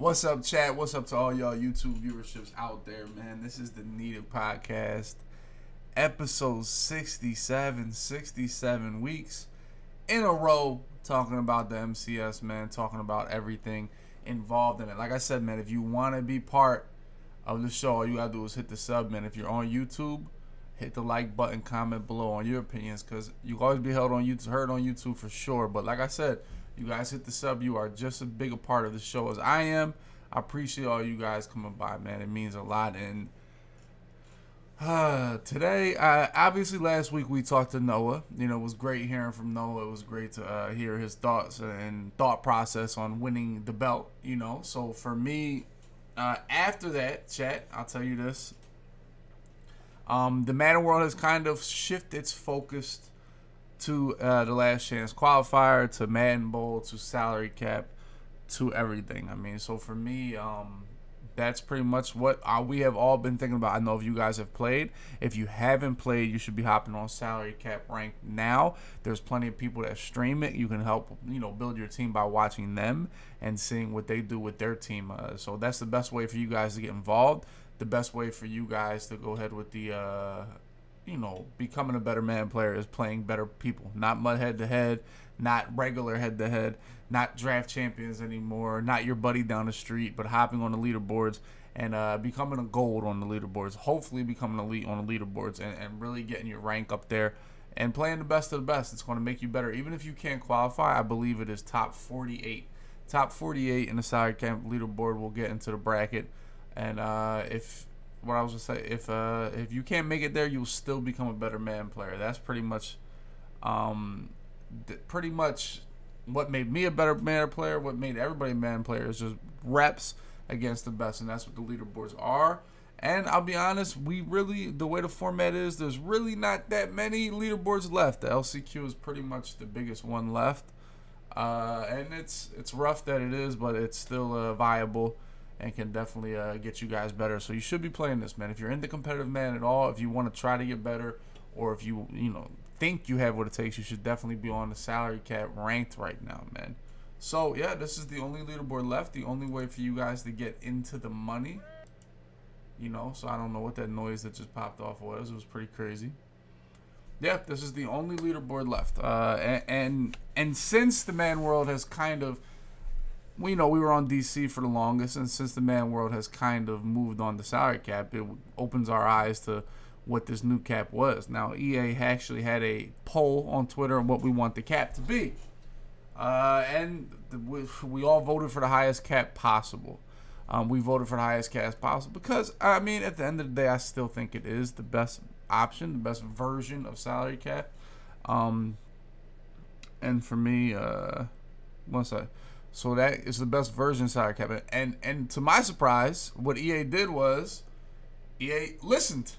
What's up, chat? What's up to all y'all YouTube viewerships out there, man? This is the Need It Podcast, episode 67, 67 weeks in a row talking about the MCS, man, talking about everything involved in it. Like I said, man, if you want to be part of the show, all you gotta do is hit the sub, man. If you're on YouTube, hit the like button, comment below on your opinions, because you always be held on YouTube, heard on YouTube for sure. But like I said, you guys hit the sub. You are just as big a part of the show as I am. I appreciate all you guys coming by, man. It means a lot. And uh, today, uh, obviously, last week we talked to Noah. You know, it was great hearing from Noah. It was great to uh, hear his thoughts and thought process on winning the belt. You know, so for me, uh, after that chat, I'll tell you this. Um, the Madden World has kind of shifted its focus to uh, the Last Chance qualifier, to Madden Bowl, to salary cap, to everything. I mean, so for me, um, that's pretty much what uh, we have all been thinking about. I know if you guys have played. If you haven't played, you should be hopping on salary cap rank now. There's plenty of people that stream it. You can help, you know, build your team by watching them and seeing what they do with their team. Uh, so that's the best way for you guys to get involved. The best way for you guys to go ahead with the uh, you know, becoming a better man player is playing better people, not MUT head to head, not regular head to head, not draft champions anymore, not your buddy down the street, but hopping on the leaderboards and uh, becoming a gold on the leaderboards. Hopefully, becoming elite on the leaderboards and, and really getting your rank up there and playing the best of the best. It's going to make you better. Even if you can't qualify, I believe it is top 48. Top 48 in the side camp leaderboard will get into the bracket. And uh, if what I was gonna say. If uh if you can't make it there, you'll still become a better man player. That's pretty much, um, th- pretty much what made me a better man player. What made everybody a man player is just reps against the best, and that's what the leaderboards are. And I'll be honest, we really the way the format is, there's really not that many leaderboards left. The LCQ is pretty much the biggest one left, uh, and it's it's rough that it is, but it's still uh, viable and can definitely uh, get you guys better. So you should be playing this, man. If you're into competitive man at all, if you want to try to get better, or if you you know think you have what it takes, you should definitely be on the salary cap ranked right now, man. So yeah, this is the only leaderboard left. The only way for you guys to get into the money. You know, so I don't know what that noise that just popped off was. It was pretty crazy. Yeah, this is the only leaderboard left. Uh, and, and and since the man world has kind of we know we were on DC for the longest, and since the man world has kind of moved on the salary cap, it opens our eyes to what this new cap was. Now, EA actually had a poll on Twitter on what we want the cap to be, uh, and we, we, all voted for the highest cap possible. Um, we voted for the highest cap possible because, I mean, at the end of the day, I still think it is the best option, the best version of salary cap. Um, and for me, uh, one second. So that is the best version salary cap. And and to my surprise, what EA did was EA listened.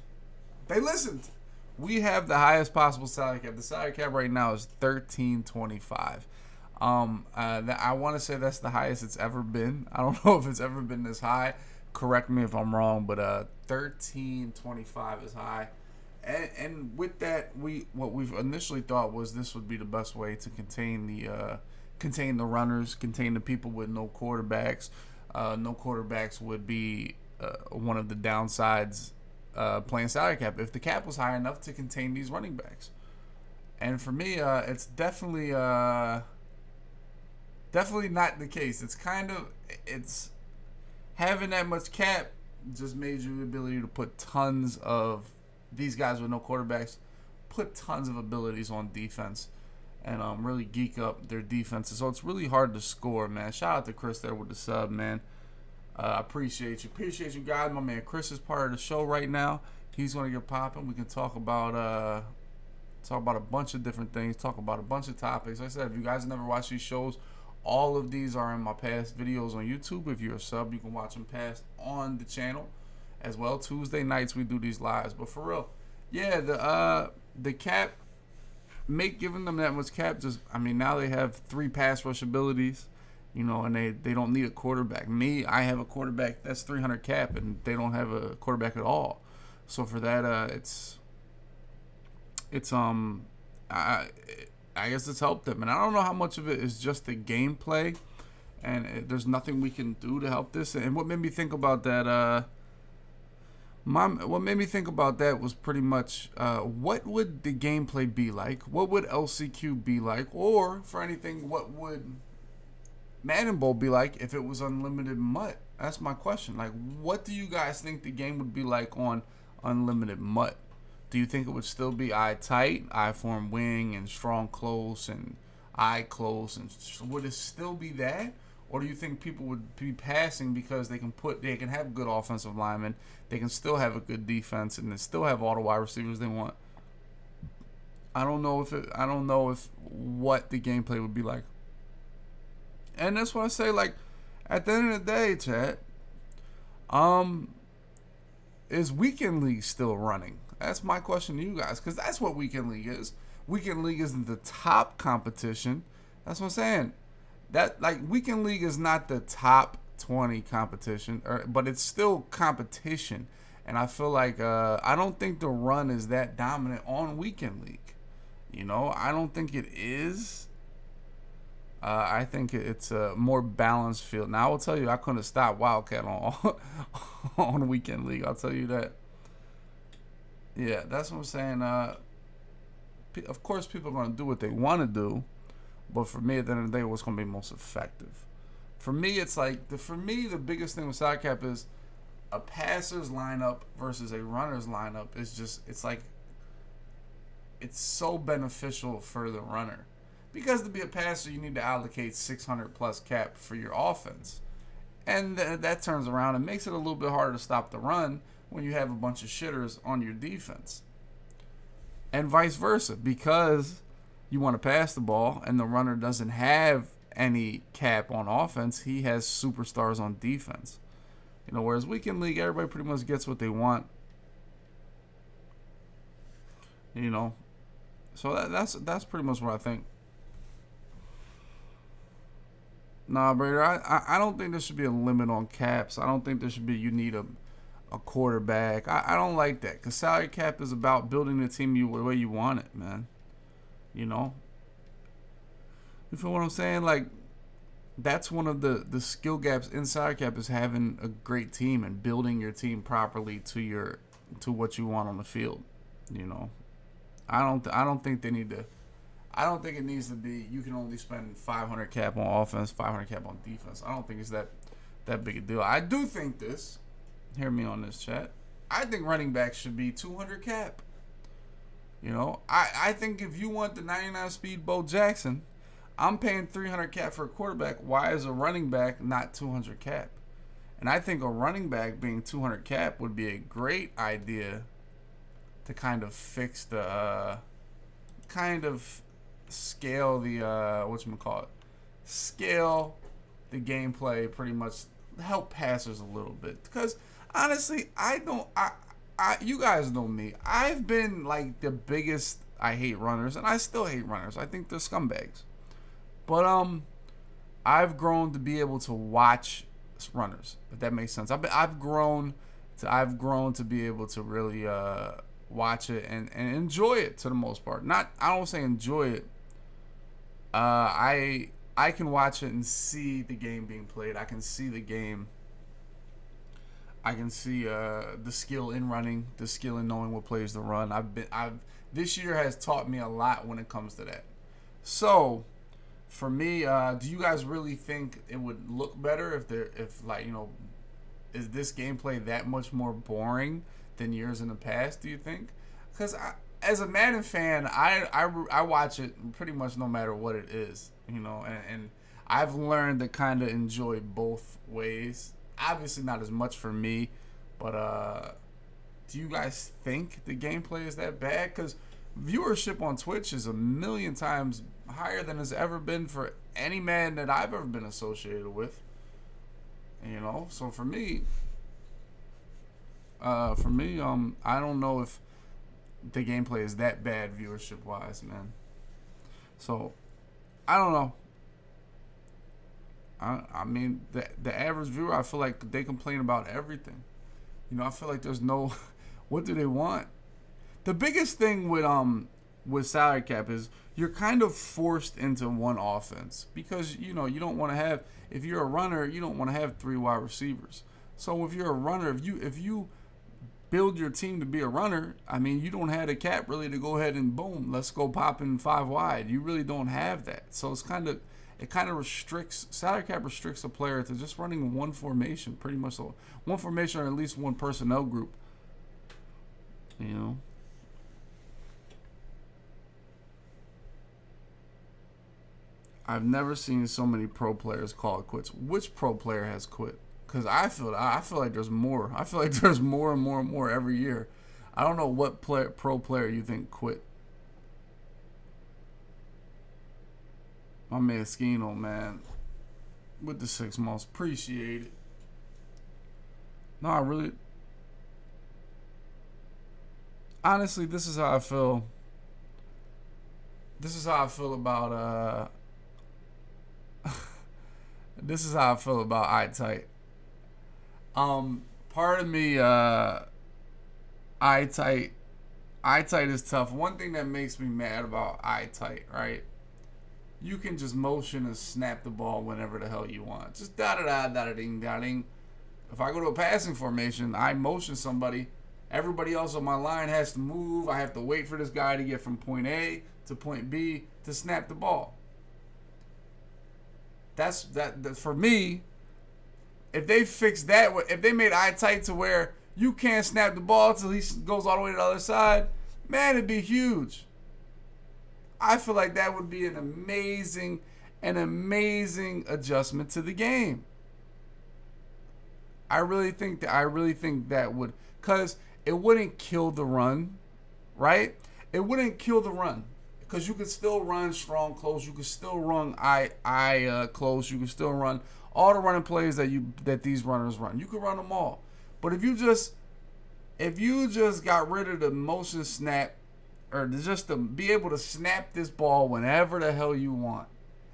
They listened. We have the highest possible salary cap. The salary cap right now is thirteen twenty five. Um, uh, I want to say that's the highest it's ever been. I don't know if it's ever been this high. Correct me if I'm wrong, but uh, thirteen twenty five is high. And, and with that, we what we've initially thought was this would be the best way to contain the uh, contain the runners, contain the people with no quarterbacks. Uh, no quarterbacks would be uh, one of the downsides uh, playing salary cap if the cap was high enough to contain these running backs. And for me, uh, it's definitely uh, definitely not the case. It's kind of it's having that much cap just made you the ability to put tons of these guys with no quarterbacks put tons of abilities on defense and um, really geek up their defenses. So it's really hard to score, man. Shout out to Chris there with the sub, man. Uh, I uh, appreciate you. Appreciate you guys. My man Chris is part of the show right now. He's gonna get popping. We can talk about uh talk about a bunch of different things, talk about a bunch of topics. Like I said, if you guys never watched these shows, all of these are in my past videos on YouTube. If you're a sub, you can watch them past on the channel as well. Tuesday nights we do these lives. But for real, yeah, the uh the cap make giving them that much cap just I mean now they have three pass rush abilities, you know, and they they don't need a quarterback. Me, I have a quarterback that's 300 cap and they don't have a quarterback at all. So for that uh it's it's um I I guess it's helped them. And I don't know how much of it is just the gameplay and it, there's nothing we can do to help this. And what made me think about that, uh, my what made me think about that was pretty much uh, what would the gameplay be like? What would LCQ be like? Or for anything, what would Madden Bowl be like if it was unlimited MUT? That's my question. Like, what do you guys think the game would be like on unlimited MUT? Do you think it would still be I tight, I form wing, and strong close, and I close, and would it still be that? Or do you think people would be passing because they can put they can have good offensive linemen, they can still have a good defense, and they still have all the wide receivers they want? I don't know if it, I don't know if what the gameplay would be like. And that's what I say. Like at the end of the day, chat, um, is weekend league still running? That's my question to you guys, because that's what weekend league is. Weekend league isn't the top competition. That's what I'm saying that like weekend league is not the top 20 competition or, but it's still competition. And i feel like uh, i don't think the run is that dominant on weekend league. You know i don't think it is. Uh, i think it's a more balanced field. Now i will tell you i couldn't stop wildcat on on weekend league. I'll tell you that. Yeah that's what i'm saying. Uh, of course people are going to do what they want to do but for me, at the end of the day, what's going to be most effective? For me, it's like the for me the biggest thing with sidecap is a passer's lineup versus a runner's lineup is just it's like it's so beneficial for the runner. Because to be a passer you need to allocate 600 plus cap for your offense. And th- that turns around and makes it a little bit harder to stop the run when you have a bunch of shitters on your defense. And vice versa because you want to pass the ball and the runner doesn't have any cap on offense, he has superstars on defense. You know, whereas weekend league, everybody pretty much gets what they want. You know, so that, that's that's pretty much what I think. Nah, brother, I, I, I don't think there should be a limit on caps. I don't think there should be you need a a quarterback. I, I don't like that because salary cap is about building the team you the way you want it, man. You know? You feel what I'm saying? Like that's one of the the skill gaps inside cap is having a great team and building your team properly to your to what you want on the field. You know, I don't I don't think they need to. I don't think it needs to be. You can only spend 500 cap on offense, 500 cap on defense. I don't think it's that that big a deal. I do think this. Hear me on this chat. I think running backs should be 200 cap. You know, I, I think if you want the 99 speed Bo Jackson, I'm paying 300 cap for a quarterback. Why is a running back not 200 cap? And I think a running back being 200 cap would be a great idea to kind of fix the, uh, kind of scale the, uh, what you call it, scale the gameplay pretty much help passers a little bit because honestly I don't I I, you guys know me. I've been like the biggest I hate runners, and I still hate runners. I think they're scumbags. But um, I've grown to be able to watch runners. If that makes sense. I've been, I've grown to I've grown to be able to really uh watch it and and enjoy it to the most part. Not I don't say enjoy it. Uh, I I can watch it and see the game being played. I can see the game I can see uh, the skill in running, the skill in knowing what plays to run. I've been, I've this year has taught me a lot when it comes to that. So, for me, uh, do you guys really think it would look better if there, if like you know, is this gameplay that much more boring than years in the past? Do you think? Because as a Madden fan, I, I I watch it pretty much no matter what it is, you know, and, and I've learned to kind of enjoy both ways obviously not as much for me, but uh, do you guys think the gameplay is that bad? Because viewership on Twitch is a million times higher than it's ever been for any man that I've ever been associated with. You know, so for me, uh, for me, um, I don't know if the gameplay is that bad viewership wise, man. So, I don't know. I, I mean, the the average viewer, I feel like they complain about everything. You know, I feel like there's no, what do they want? The biggest thing with um with salary cap is you're kind of forced into one offense because you know you don't want to have if you're a runner you don't want to have three wide receivers. So if you're a runner, if you if you build your team to be a runner, I mean, you don't have the cap really to go ahead and boom, let's go pop in five wide. You really don't have that. So it's kind of it kind of restricts salary cap restricts a player to just running one formation, pretty much so one formation or at least one personnel group. You know. I've never seen so many pro players call it quits. Which pro player has quit? Because I feel I feel like there's more. I feel like there's more and more and more every year. I don't know what play, pro player you think quit. My man Skino, man, with the six months, appreciate it. No, I really. Honestly, this is how I feel. This is how I feel about uh. this is how I feel about I tight. Um, part of me, uh, I tight, I tight is tough. One thing that makes me mad about I tight, right? You can just motion and snap the ball whenever the hell you want. Just da da da da da ding da ding. If I go to a passing formation, I motion somebody. Everybody else on my line has to move. I have to wait for this guy to get from point A to point B to snap the ball. That's that, that for me. If they fix that, if they made I tight to where you can't snap the ball till he goes all the way to the other side, man, it'd be huge. I feel like that would be an amazing, an amazing adjustment to the game. I really think that I really think that would cuz it wouldn't kill the run, right? It wouldn't kill the run cuz you could still run strong close, you could still run I I uh, close, you could still run all the running plays that you that these runners run. You could run them all. But if you just if you just got rid of the motion snap or just to be able to snap this ball whenever the hell you want,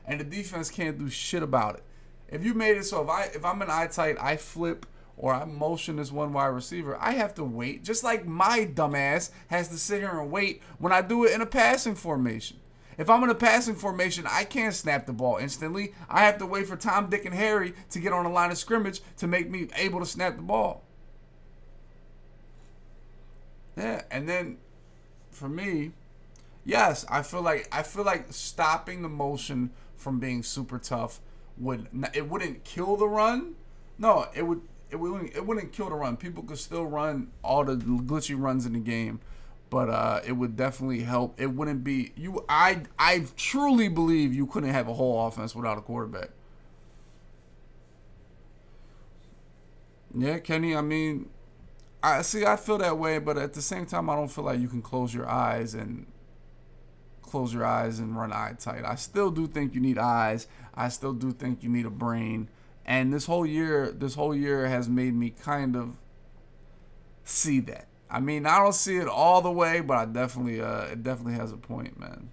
and the defense can't do shit about it. If you made it so if I if I'm an I tight, I flip or I motion this one wide receiver, I have to wait. Just like my dumbass has to sit here and wait when I do it in a passing formation. If I'm in a passing formation, I can't snap the ball instantly. I have to wait for Tom, Dick, and Harry to get on the line of scrimmage to make me able to snap the ball. Yeah, and then for me, yes, I feel like I feel like stopping the motion from being super tough would it wouldn't kill the run. No, it would it wouldn't it wouldn't kill the run. People could still run all the glitchy runs in the game, but uh, it would definitely help. It wouldn't be you. I I truly believe you couldn't have a whole offense without a quarterback. Yeah, Kenny. I mean, I see. I feel that way, but at the same time, I don't feel like you can close your eyes and close your eyes and run I tight. I still do think you need eyes. I still do think you need a brain. And this whole year, this whole year has made me kind of see that. I mean, I don't see it all the way, but I definitely, uh, it definitely has a point, man.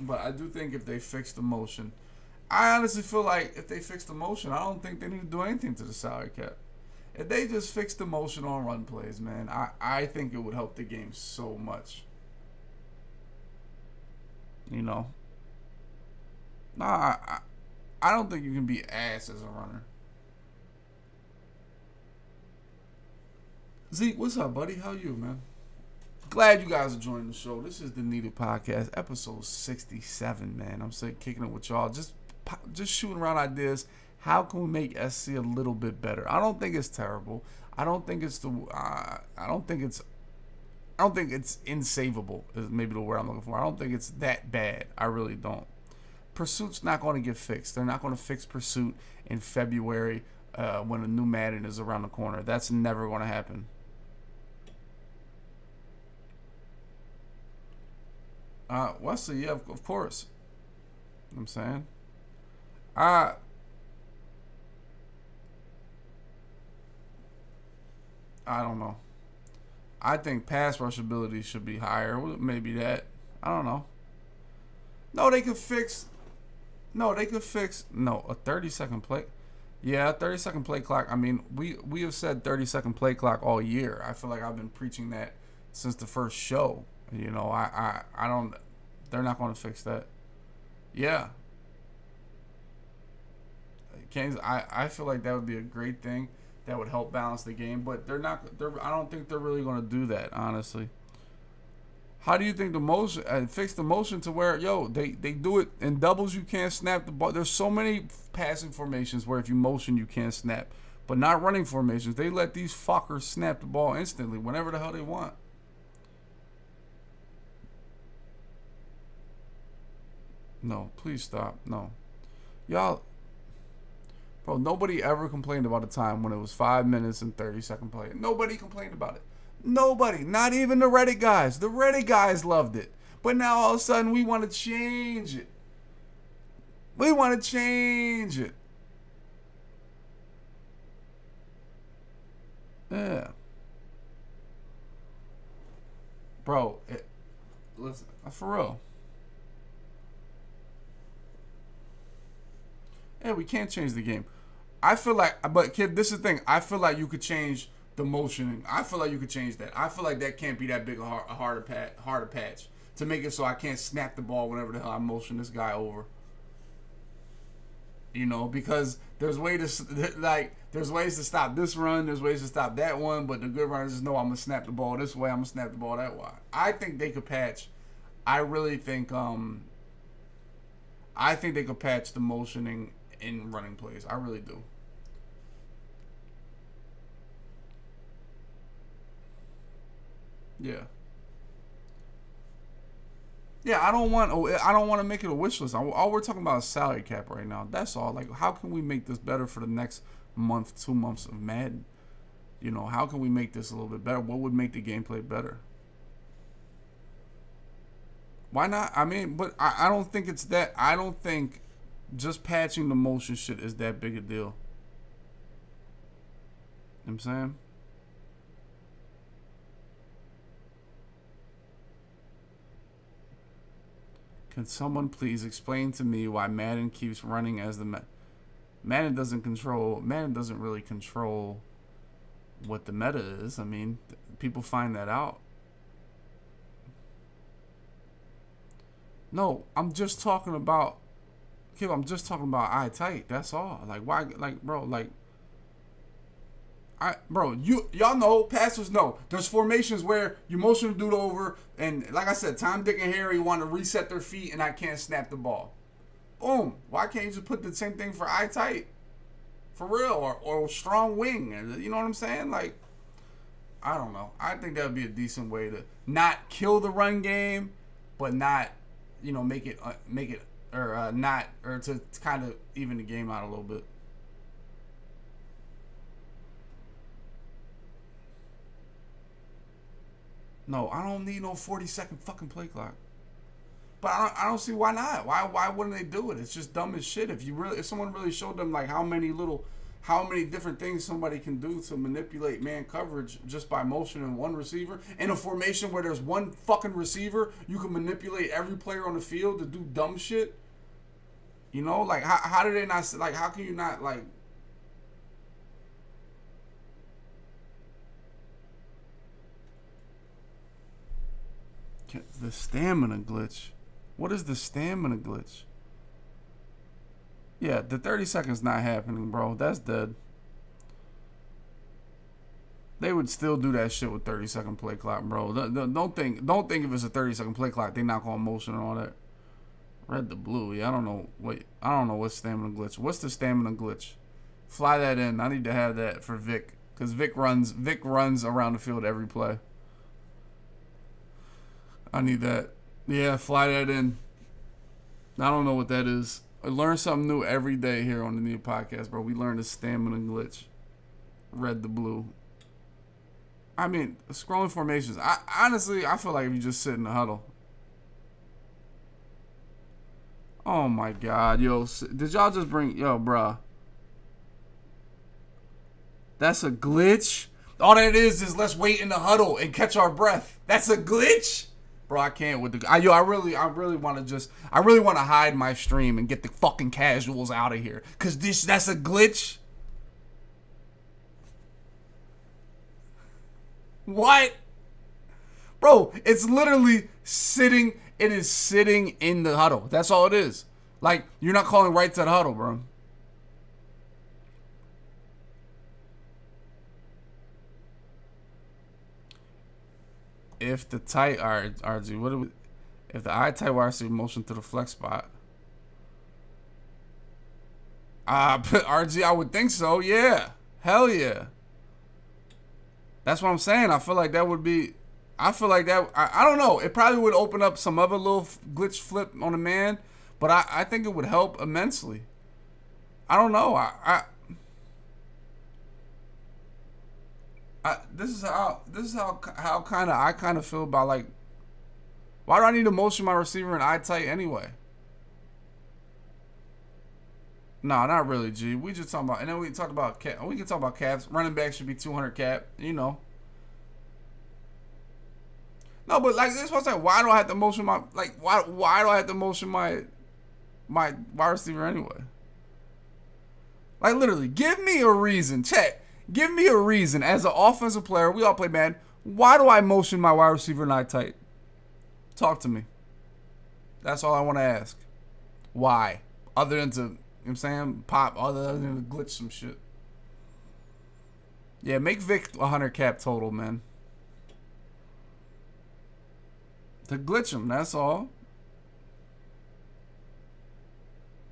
But I do think if they fix the motion I honestly feel like if they fix the motion, I don't think they need to do anything to the salary cap. If they just fix the motion on run plays, man, I, I think it would help the game so much. You know? Nah, I, I don't think you can be ass as a runner. Zeke, what's up, buddy? How you, man? Glad you guys are joining the show. This is the Need It Podcast, episode 67, man. I'm saying kicking it with y'all. Just just shooting around ideas. How can we make SC a little bit better? I don't think it's terrible. I don't think it's the. Uh, I don't think it's. I don't think it's insavable. Is maybe the word I'm looking for. I don't think it's that bad. I really don't. Pursuit's not going to get fixed. They're not going to fix Pursuit in February uh, when a new Madden is around the corner. That's never going to happen. Uh, Wesley, yeah, of course. I'm saying. I I don't know. I think pass rush ability should be higher. Maybe that. I don't know. No, they could fix. No, they could fix. No, a 30 second play. Yeah, 30 second play clock. I mean, we we have said 30 second play clock all year. I feel like I've been preaching that since the first show. You know, I I, I don't they're not going to fix that. Yeah. Kansas, I, I feel like that would be a great thing that would help balance the game, but they're not they're I don't think they're really going to do that, honestly. How do you think the motion uh, fix the motion to where yo they they do it in doubles you can't snap the ball. There's so many passing formations where if you motion you can't snap, but not running formations. They let these fuckers snap the ball instantly whenever the hell they want. No, please stop. No, y'all. Bro, nobody ever complained about a time when it was five minutes and thirty second play. Nobody complained about it. Nobody, not even the Reddit guys. The Reddit guys loved it. But now all of a sudden we want to change it. We want to change it. Yeah. Bro, it, listen, for real. Yeah, we can't change the game. I feel like, but kid, this is the thing. I feel like you could change the motioning. I feel like you could change that. I feel like that can't be that big a, hard, harder patch, harder patch to make it so I can't snap the ball whenever the hell I motion this guy over. You know, because there's way to like there's ways to stop this run, there's ways to stop that one, but the good runners just know I'm gonna snap the ball this way, I'm gonna snap the ball that way. I think they could patch. I really think um I think they could patch the motioning in running plays. I really do. Yeah. Yeah, I don't want. I don't want to make it a wish list. All we're talking about is salary cap right now. That's all. Like, how can we make this better for the next month, two months of Madden? You know, how can we make this a little bit better? What would make the gameplay better? Why not? I mean, but I, I don't think it's that. I don't think just patching the motion shit is that big a deal. You know I'm saying? Can someone please explain to me why Madden keeps running as the Ma- Madden doesn't control Madden doesn't really control what the meta is. I mean, people find that out. No, I'm just talking about Kid, I'm just talking about I tight. That's all. Like why like bro, like I, bro, you y'all know, pastors know. There's formations where you motion the dude over, and like I said, Tom, Dick, and Harry want to reset their feet, and I can't snap the ball. Boom. Why can't you just put the same thing for I tight, for real, or or strong wing? You know what I'm saying? Like, I don't know. I think that would be a decent way to not kill the run game, but not, you know, make it uh, make it or uh, not or to kind of even the game out a little bit. No, I don't need no 40 second fucking play clock. But I don't, I don't see why not. Why why wouldn't they do it? It's just dumb as shit. If you really if someone really showed them like how many little how many different things somebody can do to manipulate man coverage just by motioning one receiver in a formation where there's one fucking receiver, you can manipulate every player on the field to do dumb shit. You know, like how how do they not like how can you not like The stamina glitch. What is the stamina glitch? Yeah, the 30 seconds not happening, bro. That's dead. They would still do that shit with 30 second play clock, bro. Don't think don't think if it's a 30 second play clock, they not gonna motion and all that. Red to blue. Yeah, I don't know. Wait, I don't know what's stamina glitch. What's the stamina glitch? Fly that in. I need to have that for Vic, cause Vic runs Vic runs around the field every play. I need that. Yeah, fly that in. I don't know what that is. Learn something new every day here on the new podcast, bro. We learn the stamina glitch. Red the blue. I mean, scrolling formations. I honestly, I feel like if you just sit in the huddle. Oh my god, yo! Did y'all just bring yo, bruh? That's a glitch. All that is is let's wait in the huddle and catch our breath. That's a glitch Bro, I can't with the I, yo. I really, I really want to just, I really want to hide my stream and get the fucking casuals out of here, cause this, that's a glitch. What, bro? It's literally sitting. It is sitting in the huddle. That's all it is. Like you're not calling right to the huddle, bro. If the tight RG, what do we, if the I tight receiver motion to the flex spot? Uh, RG, I would think so. Yeah. Hell yeah. That's what I'm saying. I feel like that would be. I feel like that. I, I don't know. It probably would open up some other little glitch flip on a man, but I, I think it would help immensely. I don't know. I, I I, this is how this is how how kind of I kind of feel about like why do I need to motion my receiver and I tight anyway? No, nah, not really, G. We just talking about, and then we talk about cap. We can talk about caps. Running back should be 200 cap. You know. No, but like this, what's that? Why do I have to motion my like? Why why do I have to motion my my wide receiver anyway? Like literally, give me a reason. Check. Give me a reason as an offensive player. We all play man. Why do I motion my wide receiver not tight? Talk to me. That's all I want to ask. Why? Other than to you know what I'm saying? Pop other than to glitch some shit. Yeah, make Vic 100 cap total, man. To glitch him, that's all.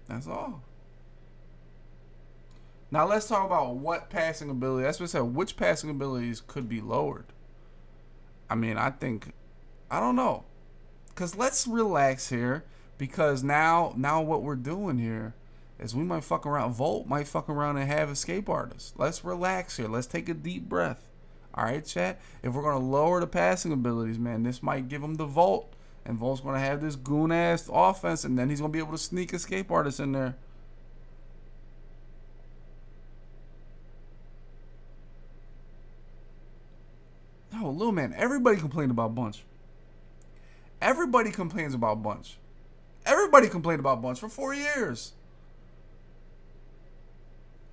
That's all. Now let's talk about what passing ability. That's what I said. Which passing abilities could be lowered? I mean, I think, I don't know, cause let's relax here. Because now, now what we're doing here is we might fuck around. Volt might fuck around and have escape artists. Let's relax here. Let's take a deep breath. All right, chat. If we're gonna lower the passing abilities, man, this might give him the Volt, and Volt's gonna have this goon ass offense, and then he's gonna be able to sneak escape artists in there. Little man. Everybody complained about Bunch. Everybody complains about Bunch. Everybody complained about Bunch for four years.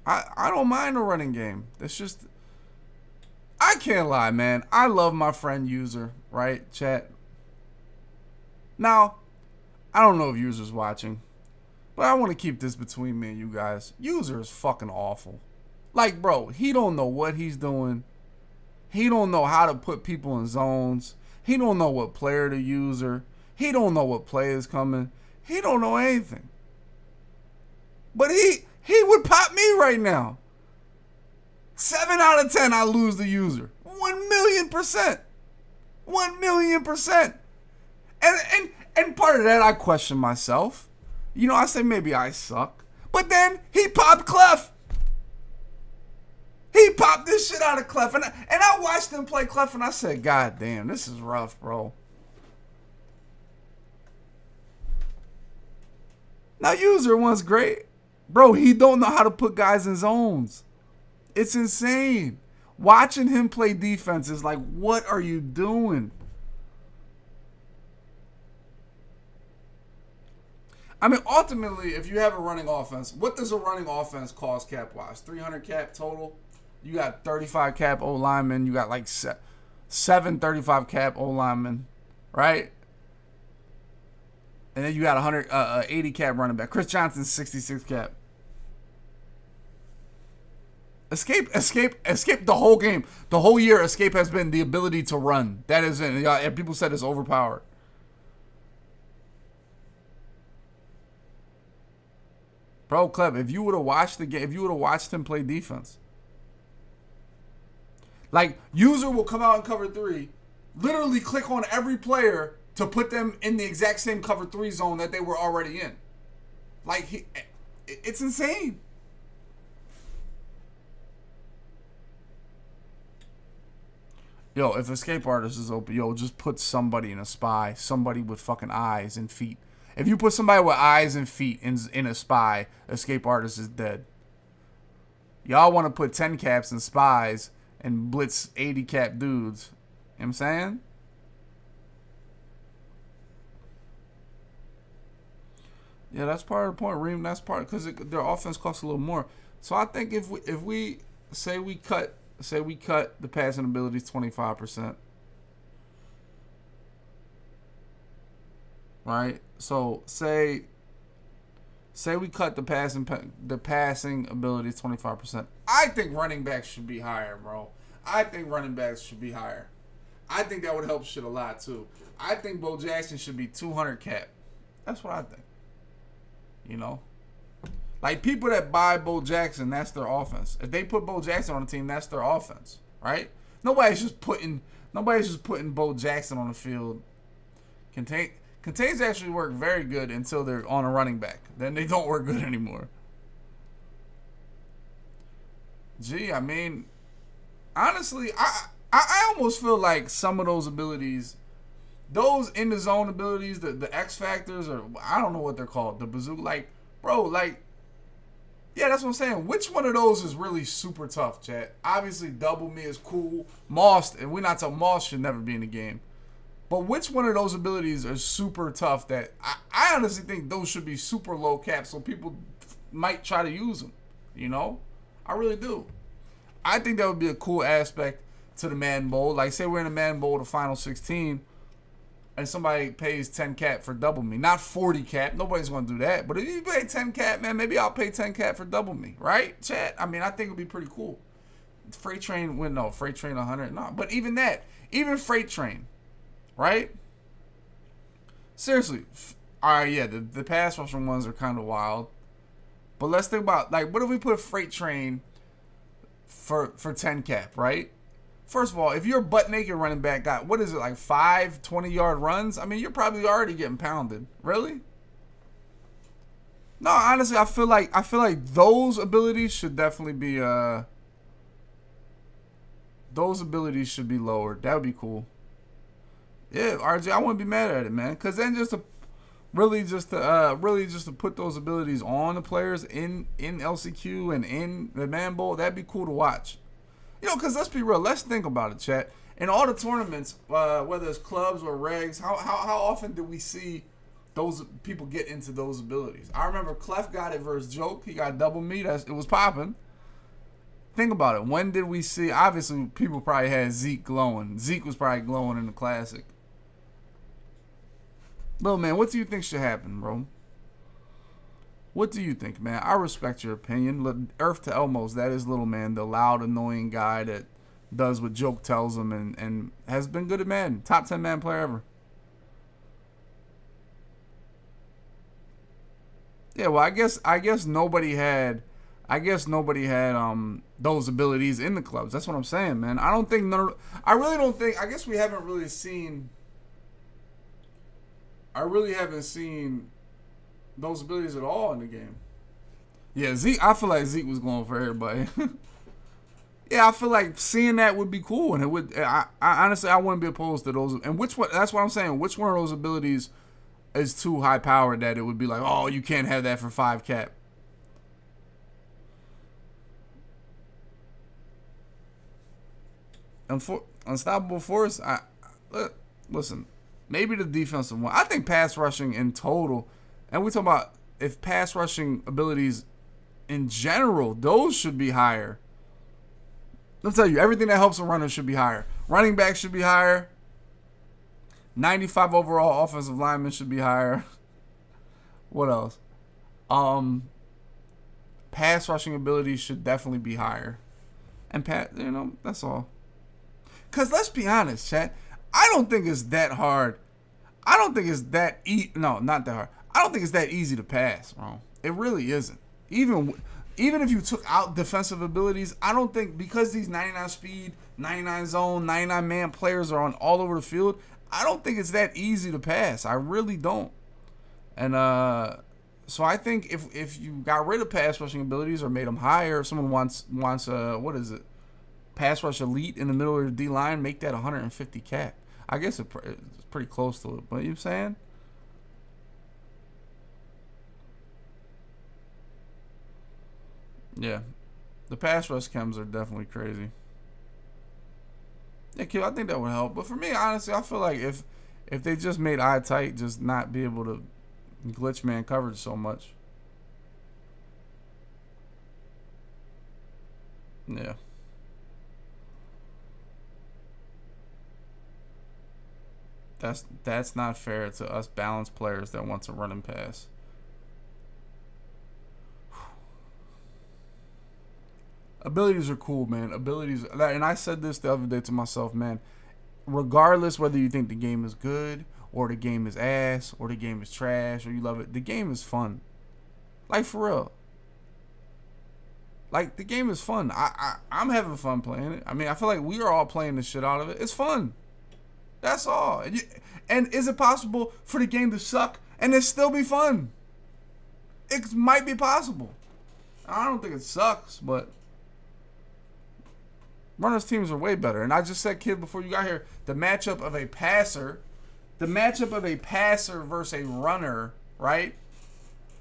I I don't mind a running game. It's just I can't lie, man. I love my friend user, right? Chat. Now, I don't know if user's watching, but I want to keep this between me and you guys. User is fucking awful. Like, bro, he don't know what he's doing. He don't know how to put people in zones. He don't know what player to user. He don't know what play is coming. He don't know anything. But he he would pop me right now. Seven out of ten, I lose the user. One million percent. One million percent. And and and part of that, I question myself. You know, I say maybe I suck. But then he popped Clef. He popped this shit out of Clef. And I, and I watched him play Clef and I said, God damn, this is rough, bro. Now, user one's great. Bro, he don't know how to put guys in zones. It's insane. Watching him play defense is like, what are you doing? I mean, ultimately, if you have a running offense, what does a running offense cost cap wise? 300 cap total. You got 35 cap O linemen. You got like seven 35 cap O linemen, right? And then you got 100, uh, uh, 80 cap running back. Chris Johnson, 66 cap. Escape, escape, escape the whole game. The whole year, escape has been the ability to run. That is it. Yeah, people said it's overpowered. Bro, Cleb, if you would have watched the game, if you would have watched him play defense, like user will come out in cover three, literally click on every player to put them in the exact same cover three zone that they were already in. Like he, eh, it's insane. Yo, if escape artist is open, yo, just put somebody in a spy, somebody with fucking eyes and feet. If you put somebody with eyes and feet in in a spy, escape artist is dead. Y'all want to put 10 caps and spies and blitz 80 cap dudes. You know what I'm saying? Yeah, that's part of the point, Reem. That's part because their offense costs a little more. So I think if we if we say we cut say we cut the passing abilities 25%. Right? So say say we cut the passing the passing abilities 25%. I think running backs should be higher, bro. I think running backs should be higher. I think that would help shit a lot too. I think Bo Jackson should be 200 cap. That's what I think. You know? Like people that buy Bo Jackson, that's their offense. If they put Bo Jackson on the team, that's their offense, right? Nobody's just putting nobody's just putting Bo Jackson on the field. Contain contains actually work very good until they're on a running back. Then they don't work good anymore. Gee, I mean, honestly, I I, I almost feel like some of those abilities, those in the zone abilities, the the X factors, or I don't know what they're called, the bazooka, like, bro, like yeah, that's what I'm saying. Which one of those is really super tough, chat? Obviously, double me is cool. Moss, and we're not talking Moss should never be in the game. But which one of those abilities are super tough that I, I honestly think those should be super low cap so people might try to use them. You know? I really do. I think that would be a cool aspect to the Madden Bowl. Like, say we're in a Madden Bowl, the final 16 and somebody pays 10 cap for double me. Not 40 cap. Nobody's going to do that. But if you pay 10 cap, man, maybe I'll pay 10 cap for double me, right? Chat. I mean, I think it would be pretty cool. Freight train, win no, freight train 100. No, but even that, even freight train, right? Seriously. All right, yeah, the, the pass rushing ones are kind of wild. But let's think about, like, what if we put freight train for, for 10 cap, right? First of all, if you're butt naked running back, guy, what is it like five 20 yard runs? I mean, you're probably already getting pounded. Really? No, honestly, I feel like I feel like those abilities should definitely be uh those abilities should be lowered. That would be cool. Yeah, RJ, I wouldn't be mad at it, man. Cause then just to really just to uh really just to put those abilities on the players in in LCQ and in the Madden Bowl, that'd be cool to watch. You know, because let's be real. Let's think about it, chat. In all the tournaments, uh, whether it's clubs or regs, how, how, how often do we see those people get into those abilities? I remember Clef got it versus Joke. He got double me. That's, it was popping. Think about it. When did we see? Obviously, people probably had Zeke glowing. Zeke was probably glowing in the classic. Little man, what do you think should happen, bro? What do you think, man? I respect your opinion. Earth to Elmos, that is little man, the loud, annoying guy that does what joke tells him and, and has been good at man. Top 10 man player ever. Yeah, well, I guess I guess nobody had I guess nobody had um those abilities in the clubs. That's what I'm saying, man. I don't think none I really don't think I guess we haven't really seen I really haven't seen those abilities at all in the game. Yeah, Zeke. I feel like Zeke was going for everybody. yeah, I feel like seeing that would be cool, and it would. I, I honestly, I wouldn't be opposed to those. And which one? That's what I'm saying. Which one of those abilities is too high powered that it would be like, oh, you can't have that for five cap. Unfor- Unstoppable Force. I, I listen. Maybe the defensive one. I think pass rushing in total and we talk about if pass rushing abilities in general, those should be higher. I'll tell you, everything that helps a runner should be higher. Running back should be higher. 95 overall offensive lineman should be higher. what else? Um, pass rushing abilities should definitely be higher. And pat, you know, that's all. Cause let's be honest, chat. I don't think it's that hard. I don't think it's that e. No, not that hard. I don't think it's that easy to pass, bro. It really isn't. Even even if you took out defensive abilities, I don't think because these 99 speed, 99 zone, 99 man players are on all over the field, I don't think it's that easy to pass. I really don't. And uh so I think if if you got rid of pass rushing abilities or made them higher, if someone wants wants uh what is it? Pass rush elite in the middle of the D line, make that 150 cap. I guess it's pretty close to it, but you know I'm saying? Yeah. The pass rush chems are definitely crazy. Yeah, I think that would help. But for me, honestly, I feel like if if they just made I tight, just not be able to glitch man coverage so much. Yeah. That's that's not fair to us balanced players that want to run and pass. Abilities are cool, man. Abilities, and I said this the other day to myself, man. Regardless whether you think the game is good or the game is ass or the game is trash or you love it, the game is fun. Like for real. Like the game is fun. I, I I'm having fun playing it. I mean, I feel like we are all playing the shit out of it. It's fun. That's all. And, you, and is it possible for the game to suck and it still be fun? It might be possible. I don't think it sucks, but runners teams are way better. And I just said, kid, before you got here, the matchup of a passer, the matchup of a passer versus a runner, right?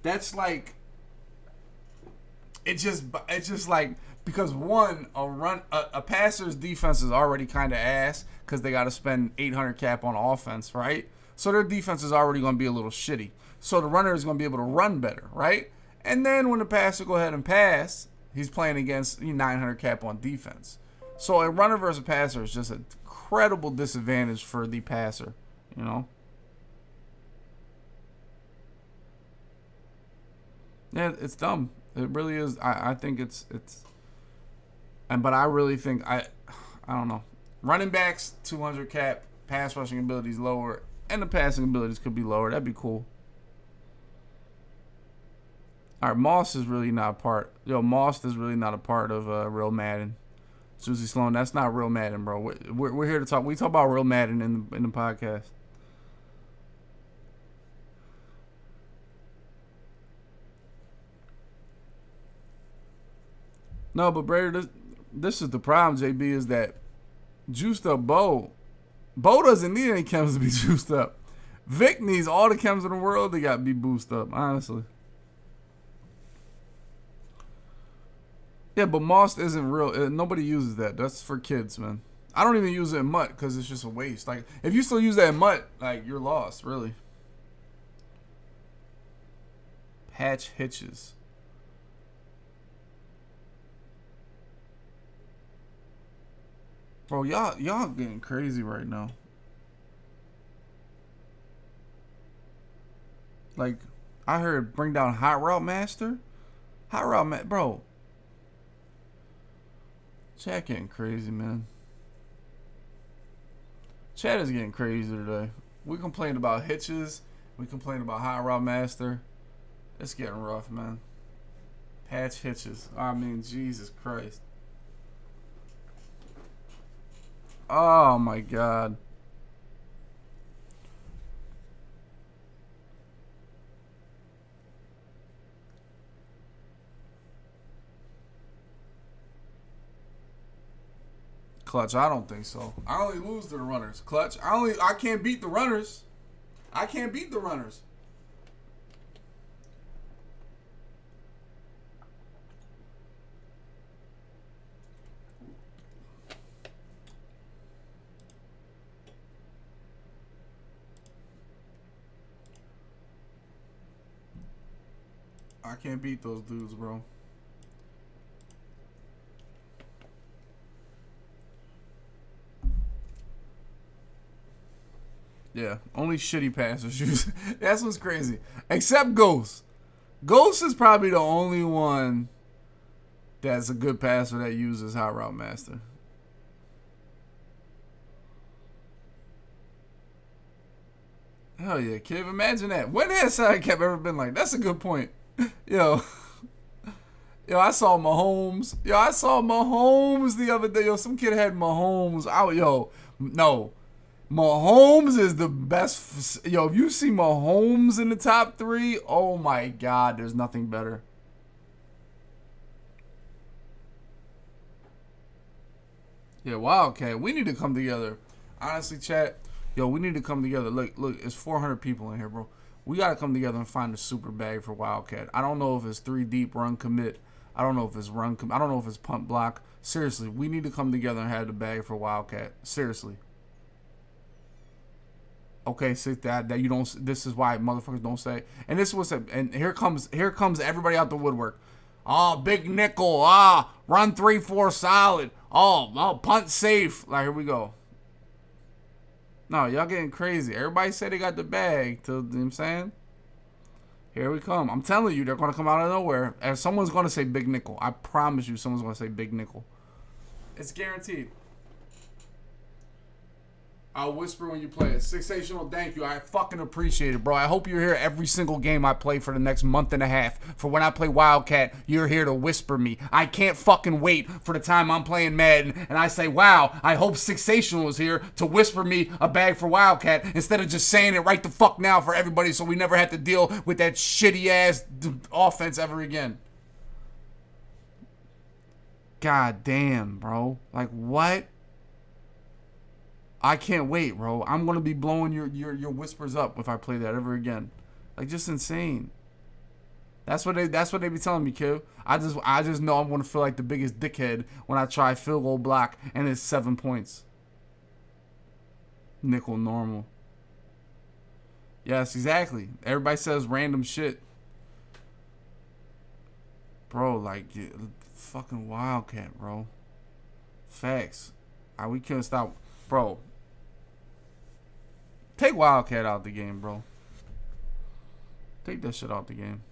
That's like it just it's just like because one a run a, a passer's defense is already kind of ass because they got to spend 800 cap on offense, right? So their defense is already going to be a little shitty. So the runner is going to be able to run better, right? And then when the passer go ahead and pass, he's playing against 900 cap on defense. So a runner versus a passer is just an incredible disadvantage for the passer, you know. Yeah, it's dumb. It really is. I, I think it's it's. And but I really think I, I don't know. Running backs 200 cap, pass rushing abilities lower, and the passing abilities could be lower. That'd be cool. All right, Moss is really not a part. Yo, Moss is really not a part of uh, real Madden. Susie Sloan, that's not real Madden, bro. We're, we're, here to talk. We talk about real Madden in the in the podcast. No, but Brady, this, is the problem, JB, is that juiced up Bo. Bo doesn't need any chems to be juiced up. Vic needs all the chems in the world to got to be boosted up, honestly. Yeah, but Moss isn't real. Uh, nobody uses that. That's for kids, man. I don't even use it in MUT because it's just a waste. Like, if you still use that in MUT, like, you're lost, really. Patch hitches. Bro, y'all y'all getting crazy right now. Like, I heard bring down Hot Route Master. Hot Route Master, bro. Chat getting crazy, man. Chat is getting crazy today. We complained about hitches. We complained about Hot Route Master. It's getting rough, man. Patch hitches. I mean, Jesus Christ. Oh my god. Clutch, I don't think so. I only lose to the runners. Clutch, I only I can't beat the runners. I can't beat the runners. I can't beat those dudes, bro. Yeah, only shitty passers use. That's what's crazy. Except Ghost. Ghost is probably the only one that's a good passer that uses Hot Route Master. Hell yeah, kid. Imagine that. When has Sidecap ever been like, that's a good point. Yo. Yo, I saw Mahomes. Yo, I saw Mahomes the other day. Yo, some kid had Mahomes out. Yo, no. Mahomes is the best. Yo, if you see Mahomes in the top three, oh my God, there's nothing better. Yeah, Wow. Wildcat, we need to come together. Honestly, chat, yo, we need to come together. Look, look, it's 400 people in here, bro. We got to come together and find a super bag for Wildcat. I don't know if it's three deep run commit. I don't know if it's run. I don't know if it's punt block. Seriously, we need to come together and have the bag for Wildcat. Seriously. Okay, sit that that you don't. This is why motherfuckers don't say. And this was a. And here comes here comes everybody out the woodwork. Oh, big nickel. Ah, run three four solid. Oh, oh, punt safe. Like here we go. No, y'all getting crazy. Everybody said they got the bag. To, you know what I'm saying? Here we come. I'm telling you, they're going to come out of nowhere. And someone's going to say big nickel. I promise you, someone's going to say big nickel. It's guaranteed. I'll whisper when you play it. Sensational, thank you. I fucking appreciate it, bro. I hope you're here every single game I play for the next month and a half. For when I play Wildcat, you're here to whisper me. I can't fucking wait for the time I'm playing Madden and I say, wow, I hope Sensational is here to whisper me a bag for Wildcat instead of just saying it right the fuck now for everybody so we never have to deal with that shitty ass offense ever again. God damn, bro. Like, what? I can't wait, bro. I'm gonna be blowing your your your whispers up if I play that ever again. Like just insane. That's what they that's what they be telling me, kid. I just I just know I'm gonna feel like the biggest dickhead when I try field goal block and it's seven points. Nickel normal. Yes, exactly. Everybody says random shit. Bro, like fucking wildcat, bro. Facts. I, we couldn't stop, bro. Take Wildcat out the game, bro. Take that shit out the game.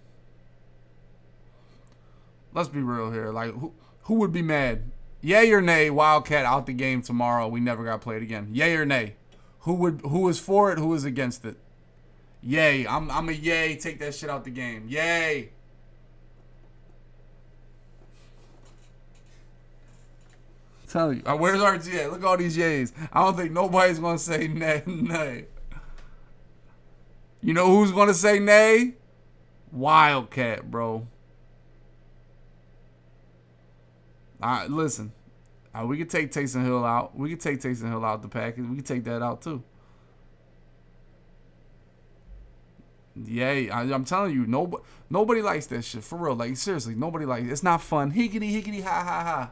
Let's be real here. Like, who who would be mad? Yay or nay? Wildcat out the game tomorrow. We never got played again. Yay or nay? Who would who is for it? Who is against it? Yay. I'm I'm a yay. Take that shit out the game. Yay. Tell you. Uh, where's RGA? Look at all these yays. I don't think nobody's gonna say nay. nay. You know who's gonna say nay? Wildcat, bro. Right, listen. Uh, we could take Taysom Hill out. We could take Taysom Hill out the package. We could take that out too. Yay! I, am telling you, nobody nobody likes that shit for real. Like seriously, nobody likes. It. It's not fun. Higgity higgity ha ha ha.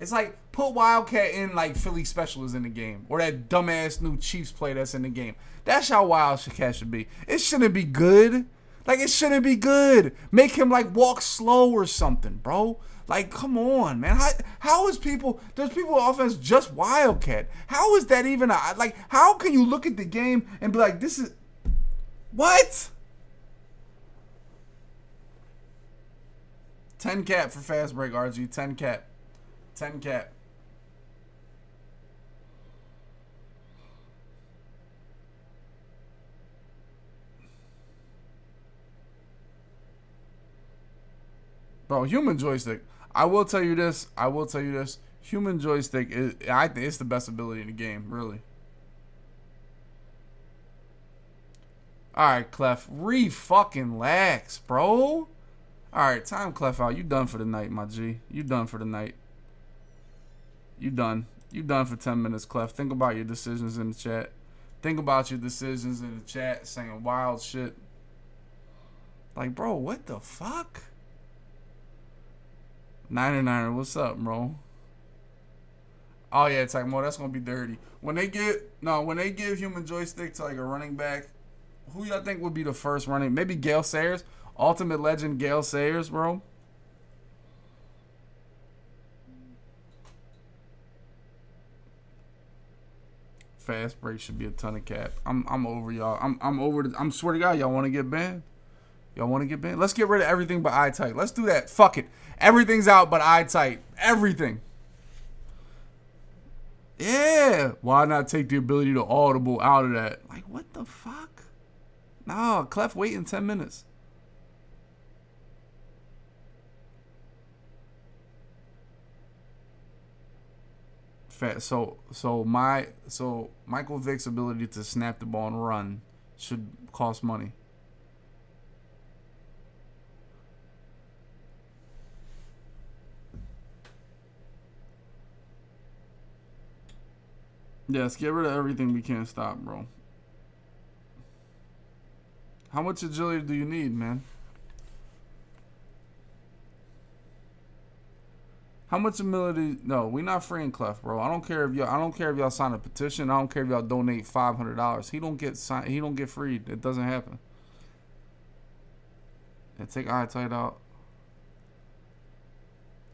It's like put Wildcat in like Philly specialists in the game, or that dumbass new Chiefs play that's in the game. That's how Wildcat should be. It shouldn't be good. Like it shouldn't be good. Make him like walk slow or something, bro. Like, come on, man. How, how is people? There's people offense just Wildcat. How is that even? A, like, how can you look at the game and be like, this is what? 10 cap for fast break, RG. 10 cap. 10 cap. Bro, human joystick. I will tell you this. I will tell you this. Human joystick is I think it's the best ability in the game, really. Alright, Clef. Re fucking lax, bro. Alright, time Clef out. You done for the night, my G. You done for the night. You done. You done for 10 minutes, Clef. Think about your decisions in the chat. Think about your decisions in the chat saying wild shit. Like, bro, what the fuck? Niner Niner, what's up, bro? Oh yeah, it's like, mo, that's gonna be dirty. When they get no, when they give human joystick to like a running back, who y'all think would be the first running? Maybe Gale Sayers, ultimate legend Gale Sayers, bro. Fast break should be a ton of cap. I'm I'm over y'all. I'm I'm over. The, I'm swear to God, y'all want to get banned. Y'all want to get banned? Let's get rid of everything but I tight. Let's do that. Fuck it. Everything's out but I tight. Everything. Yeah. Why not take the ability to audible out of that? Like, what the fuck? No, Clef, wait in 10 So, so my, so Michael Vick's ability to snap the ball and run should cost money. Yes, get rid of everything we can't stop, bro. How much agility do you need, man? How much humility? No, we not free and clef, bro. I don't care if y'all. I don't care if y'all sign a petition. I don't care if y'all donate five hundred dollars. He don't get signed. He don't get freed. It doesn't happen. And take I tight out.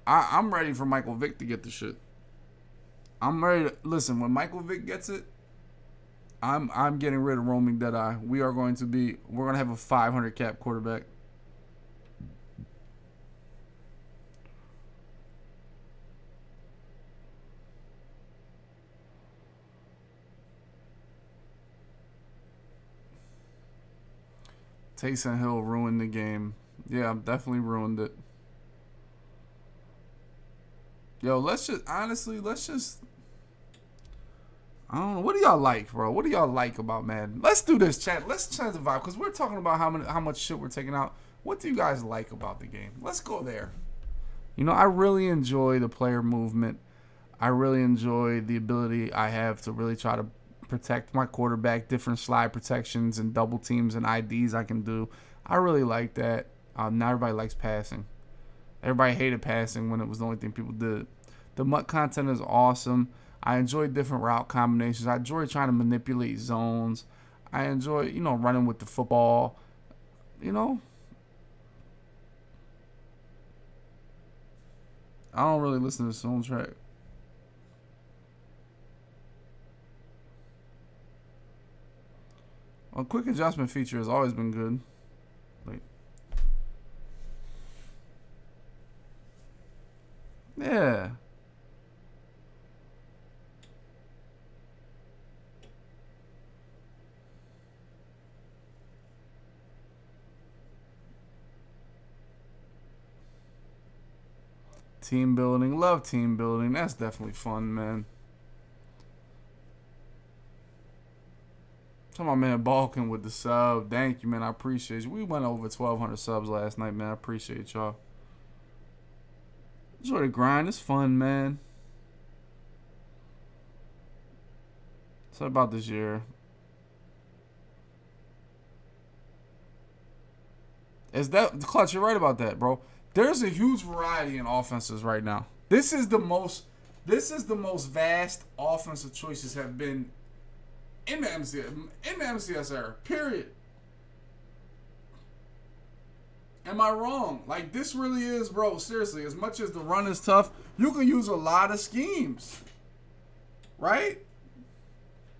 I I'm ready for Michael Vick to get the shit. I'm ready to listen. When Michael Vick gets it, I'm I'm getting rid of roaming Deadeye. We are going to be we're gonna have a 500 cap quarterback. Taysom Hill ruined the game. Yeah, definitely ruined it. Yo, let's just honestly, let's just. I don't know. What do y'all like, bro? What do y'all like about Madden? Let's do this, chat. Let's change the vibe because we're talking about how many, how much shit we're taking out. What do you guys like about the game? Let's go there. You know, I really enjoy the player movement. I really enjoy the ability I have to really try to protect my quarterback, different slide protections and double teams and IDs I can do. I really like that. Uh, Not everybody likes passing. Everybody hated passing when it was the only thing people did. The MUT content is awesome. I enjoy different route combinations. I enjoy trying to manipulate zones. I enjoy, you know, running with the football. You know, I don't really listen to the soundtrack. A quick adjustment feature has always been good. Wait. Yeah. Team building. Love team building. That's definitely fun, man. Come on, man. Balkan with the sub. Thank you, man. I appreciate you. We went over 1,200 subs last night, man. I appreciate y'all. Enjoy the grind. It's fun, man. So about this year. Is that clutch? You're right about that, bro. There's a huge variety in offenses right now. This is the most. This is the most vast offensive choices have been in the MCS in the MCS era. Period. Am I wrong? Like this really is, bro. Seriously, as much as the run is tough, you can use a lot of schemes, right?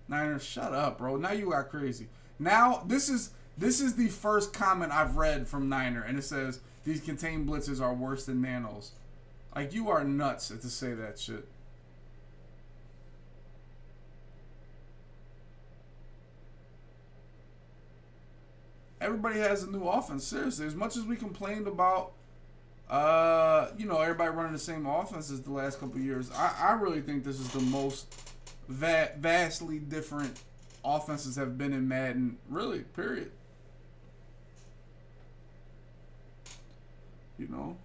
Niners, shut up, bro. Now you got crazy. Now this is this is the first comment I've read from Niner, and it says these contained blitzes are worse than nanos. Like you are nuts to say that shit. Everybody has a new offense. Seriously, as much as we complained about, uh, you know, everybody running the same offenses the last couple years, I, I really think this is the most va- vastly different offenses have been in Madden. Really, period. You know,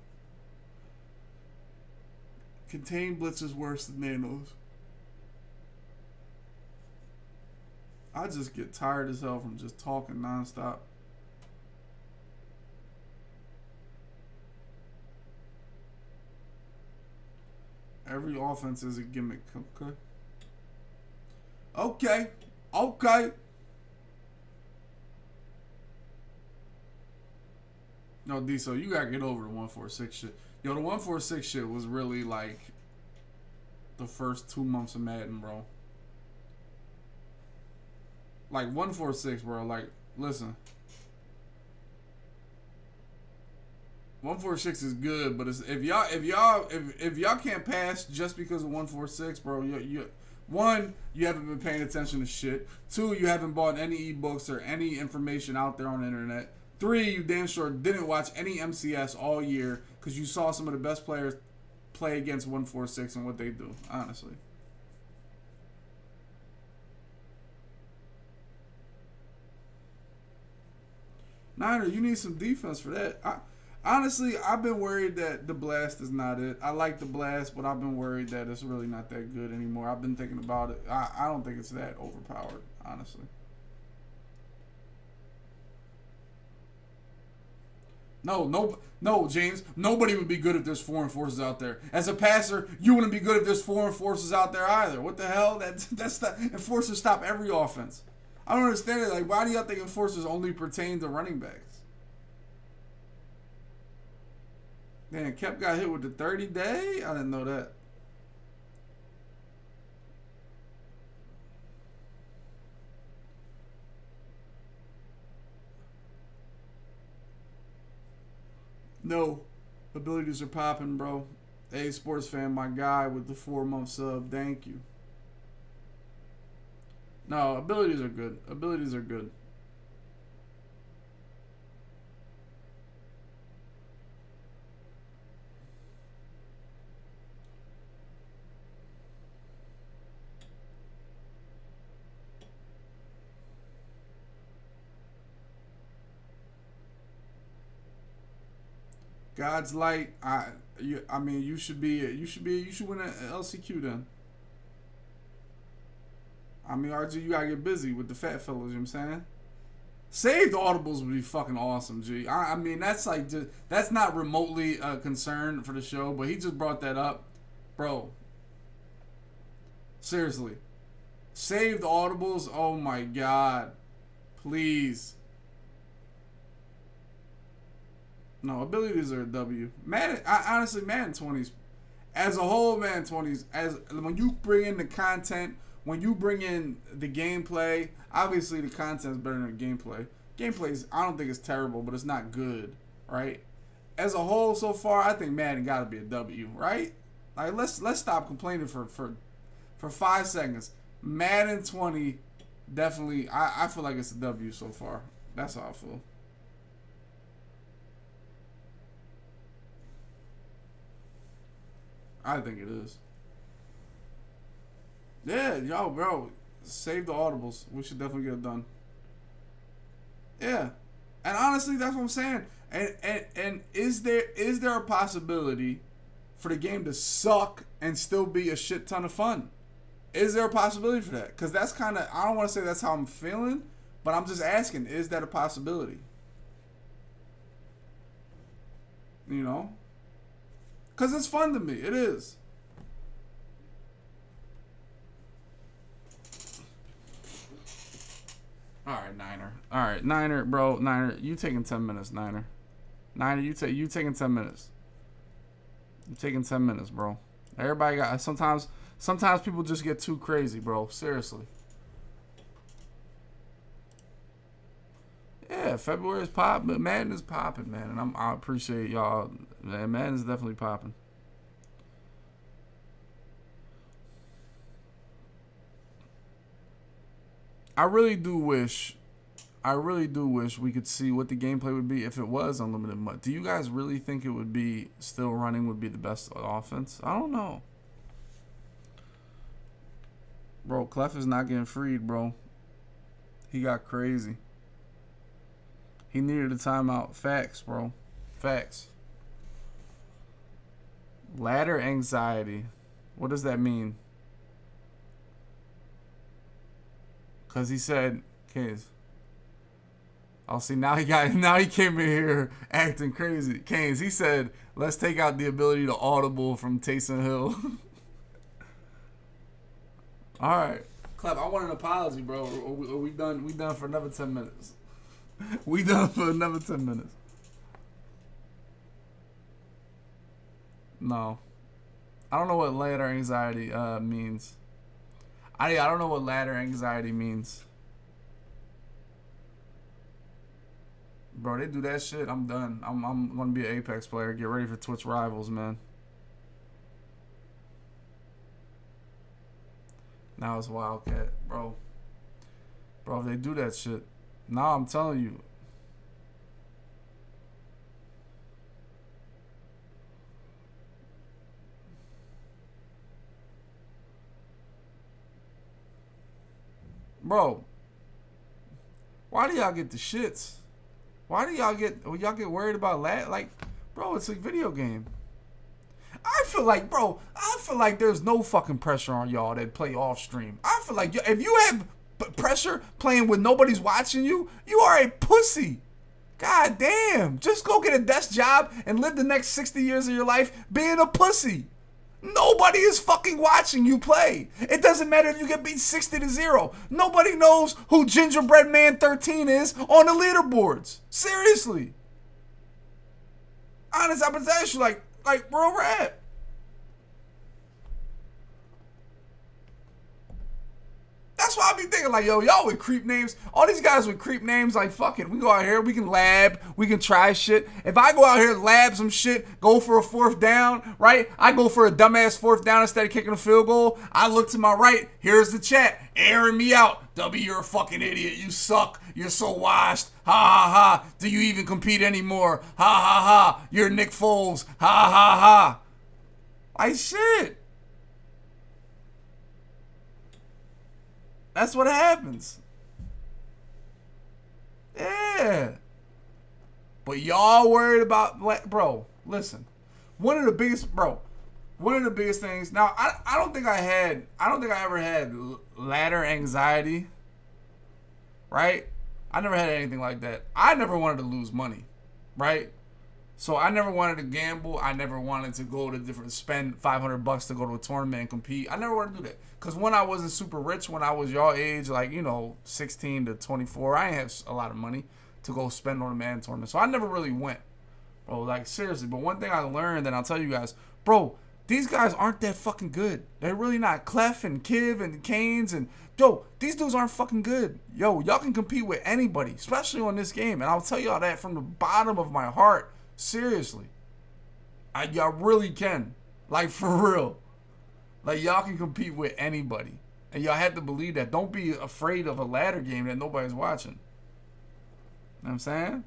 contain blitz is worse than nanos. I just get tired as hell from just talking nonstop. Every offense is a gimmick. Okay. Okay. Okay. No, D, so you gotta get over the 146 shit. Yo, the 146 shit was really like the first two months of Madden, bro. Like 146, bro. Like, listen. 146 is good, but if y'all if y'all if, if y'all can't pass just because of 146, bro, you you one you haven't been paying attention to shit. Two, you haven't bought any ebooks or any information out there on the internet. Three, you damn sure didn't watch any MCS all year because you saw some of the best players play against 146 and what they do. Honestly. Niner, you need some defense for that. I, honestly, I've been worried that the blast is not it. I like the blast, but I've been worried that it's really not that good anymore. I've been thinking about it. I, I don't think it's that overpowered, honestly. No, no, no, James. Nobody would be good if there's foreign forces out there. As a passer, you wouldn't be good if there's foreign forces out there either. What the hell? That that's the enforcers stop every offense. I don't understand it. Like, why do y'all think enforcers only pertain to running backs? Man, Kep got hit with the 30 day? I didn't know that. No. Abilities are popping, bro. A sports fan, my guy with the four month sub. Thank you. No, abilities are good. Abilities are good. God's light. I you. I mean, you should be. You should be. You should win an LCQ then. I mean, RG, you gotta get busy with the fat fellas. You know what I'm saying? Saved audibles would be fucking awesome, G. I, I mean, that's like just that's not remotely a concern for the show, but he just brought that up, bro. Seriously, saved audibles. Oh my god, please. No, abilities are a W. Man, I, honestly, Madden 20s, as a whole, Madden 20s, as when you bring in the content, when you bring in the gameplay, obviously the content is better than the gameplay. Gameplay is, I don't think it's terrible, but it's not good, right? As a whole, so far, I think Madden got to be a W, right? Like let's let's stop complaining for for for five seconds. Madden 20, definitely, I I feel like it's a W so far. That's how I feel. I think it is. Yeah, yo, bro, save the audibles. We should definitely get it done. Yeah, and honestly, that's what I'm saying. And and and is there is there a possibility for the game to suck and still be a shit ton of fun? Is there a possibility for that? Because that's kind of I don't want to say that's how I'm feeling, but I'm just asking: Is that a possibility? You know. Because it's fun to me. It is. All right, Niner. All right, Niner, bro. Niner, you taking 10 minutes, Niner. Niner, you take you taking 10 minutes. You taking 10 minutes, bro. Everybody got sometimes sometimes people just get too crazy, bro. Seriously. Yeah, February is pop, but Madden is popping, man, and I'm, I appreciate y'all. Man, Madden is definitely popping. I really do wish, I really do wish we could see what the gameplay would be if it was unlimited MUT. Do you guys really think it would be still running would be the best offense? I don't know. Bro, Clef is not getting freed, bro. He got crazy. He needed a timeout. Facts, bro. Facts. Ladder anxiety. What does that mean? Cause he said, "Canes." I'll see now he got now he came in here acting crazy. Canes, he said, "Let's take out the ability to audible from Taysom Hill." All right, clap. I want an apology, bro. Are we, are we done? We done for another ten minutes. we done for another 10 minutes. No. I don't know what ladder anxiety uh, means. I I don't know what ladder anxiety means. Bro, they do that shit. I'm done. I'm I'm gonna be an Apex player. Get ready for Twitch rivals, man. Now it's Wildcat, bro. Bro, if they do that shit, Nah, I'm telling you. Bro, why do y'all get the shits? Why do y'all get y'all get worried about that? Like, bro, it's a video game. I feel like, bro, I feel like there's no fucking pressure on y'all that play off stream. I feel like if you have pressure playing when nobody's watching you, you are a pussy. God damn. Just go get a desk job and live the next 60 years of your life being a pussy. Nobody is fucking watching you play. It doesn't matter if you get beat 60 to 0. Nobody knows who Gingerbread Man 13 is on the leaderboards. Seriously. Honest, I'm you, like, like, where we're That's why I be thinking like, yo, y'all with creep names. All these guys with creep names, like, fuck it. We go out here, we can lab, we can try shit. If I go out here lab some shit, go for a fourth down, right? I go for a dumbass fourth down instead of kicking a field goal. I look to my right. Here's the chat, airing me out. W, you're a fucking idiot. You suck. You're so washed. Ha ha ha. Do you even compete anymore? Ha ha ha. You're Nick Foles. Ha ha ha. Like shit. That's what happens. Yeah. But y'all worried about bro, listen. One of the biggest bro, one of the biggest things. Now, I, I don't think I had I don't think I ever had ladder anxiety. Right? I never had anything like that. I never wanted to lose money. Right? So I never wanted to gamble. I never wanted to go to different spend 500 bucks to go to a tournament and compete. I never wanted to do that. Cuz when I wasn't super rich when I was y'all age like, you know, 16 to 24, I didn't have a lot of money to go spend on a man tournament. So I never really went. Bro, like seriously, but one thing I learned and I'll tell you guys, bro, these guys aren't that fucking good. They're really not. Clef and Kiv and Canes and yo, these dudes aren't fucking good. Yo, y'all can compete with anybody, especially on this game. And I'll tell y'all that from the bottom of my heart. Seriously. I, y'all really can. Like, for real. Like, y'all can compete with anybody. And y'all have to believe that. Don't be afraid of a ladder game that nobody's watching. You know what I'm saying?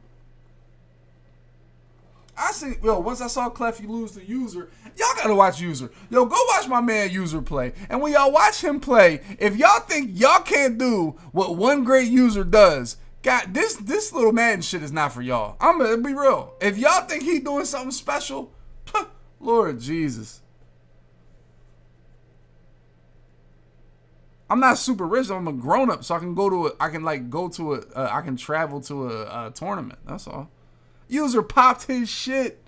I see, yo, once I saw Clef lose the user, y'all gotta watch user. Yo, go watch my man user play. And when y'all watch him play, if y'all think y'all can't do what one great user does, God, this this little Madden shit is not for y'all. I'm gonna be real. If y'all think he doing something special, Lord Jesus. I'm not super rich. I'm a grown up, so I can go to a. I can like go to a. Uh, I can travel to a, a, tournament. That's all. User popped his shit.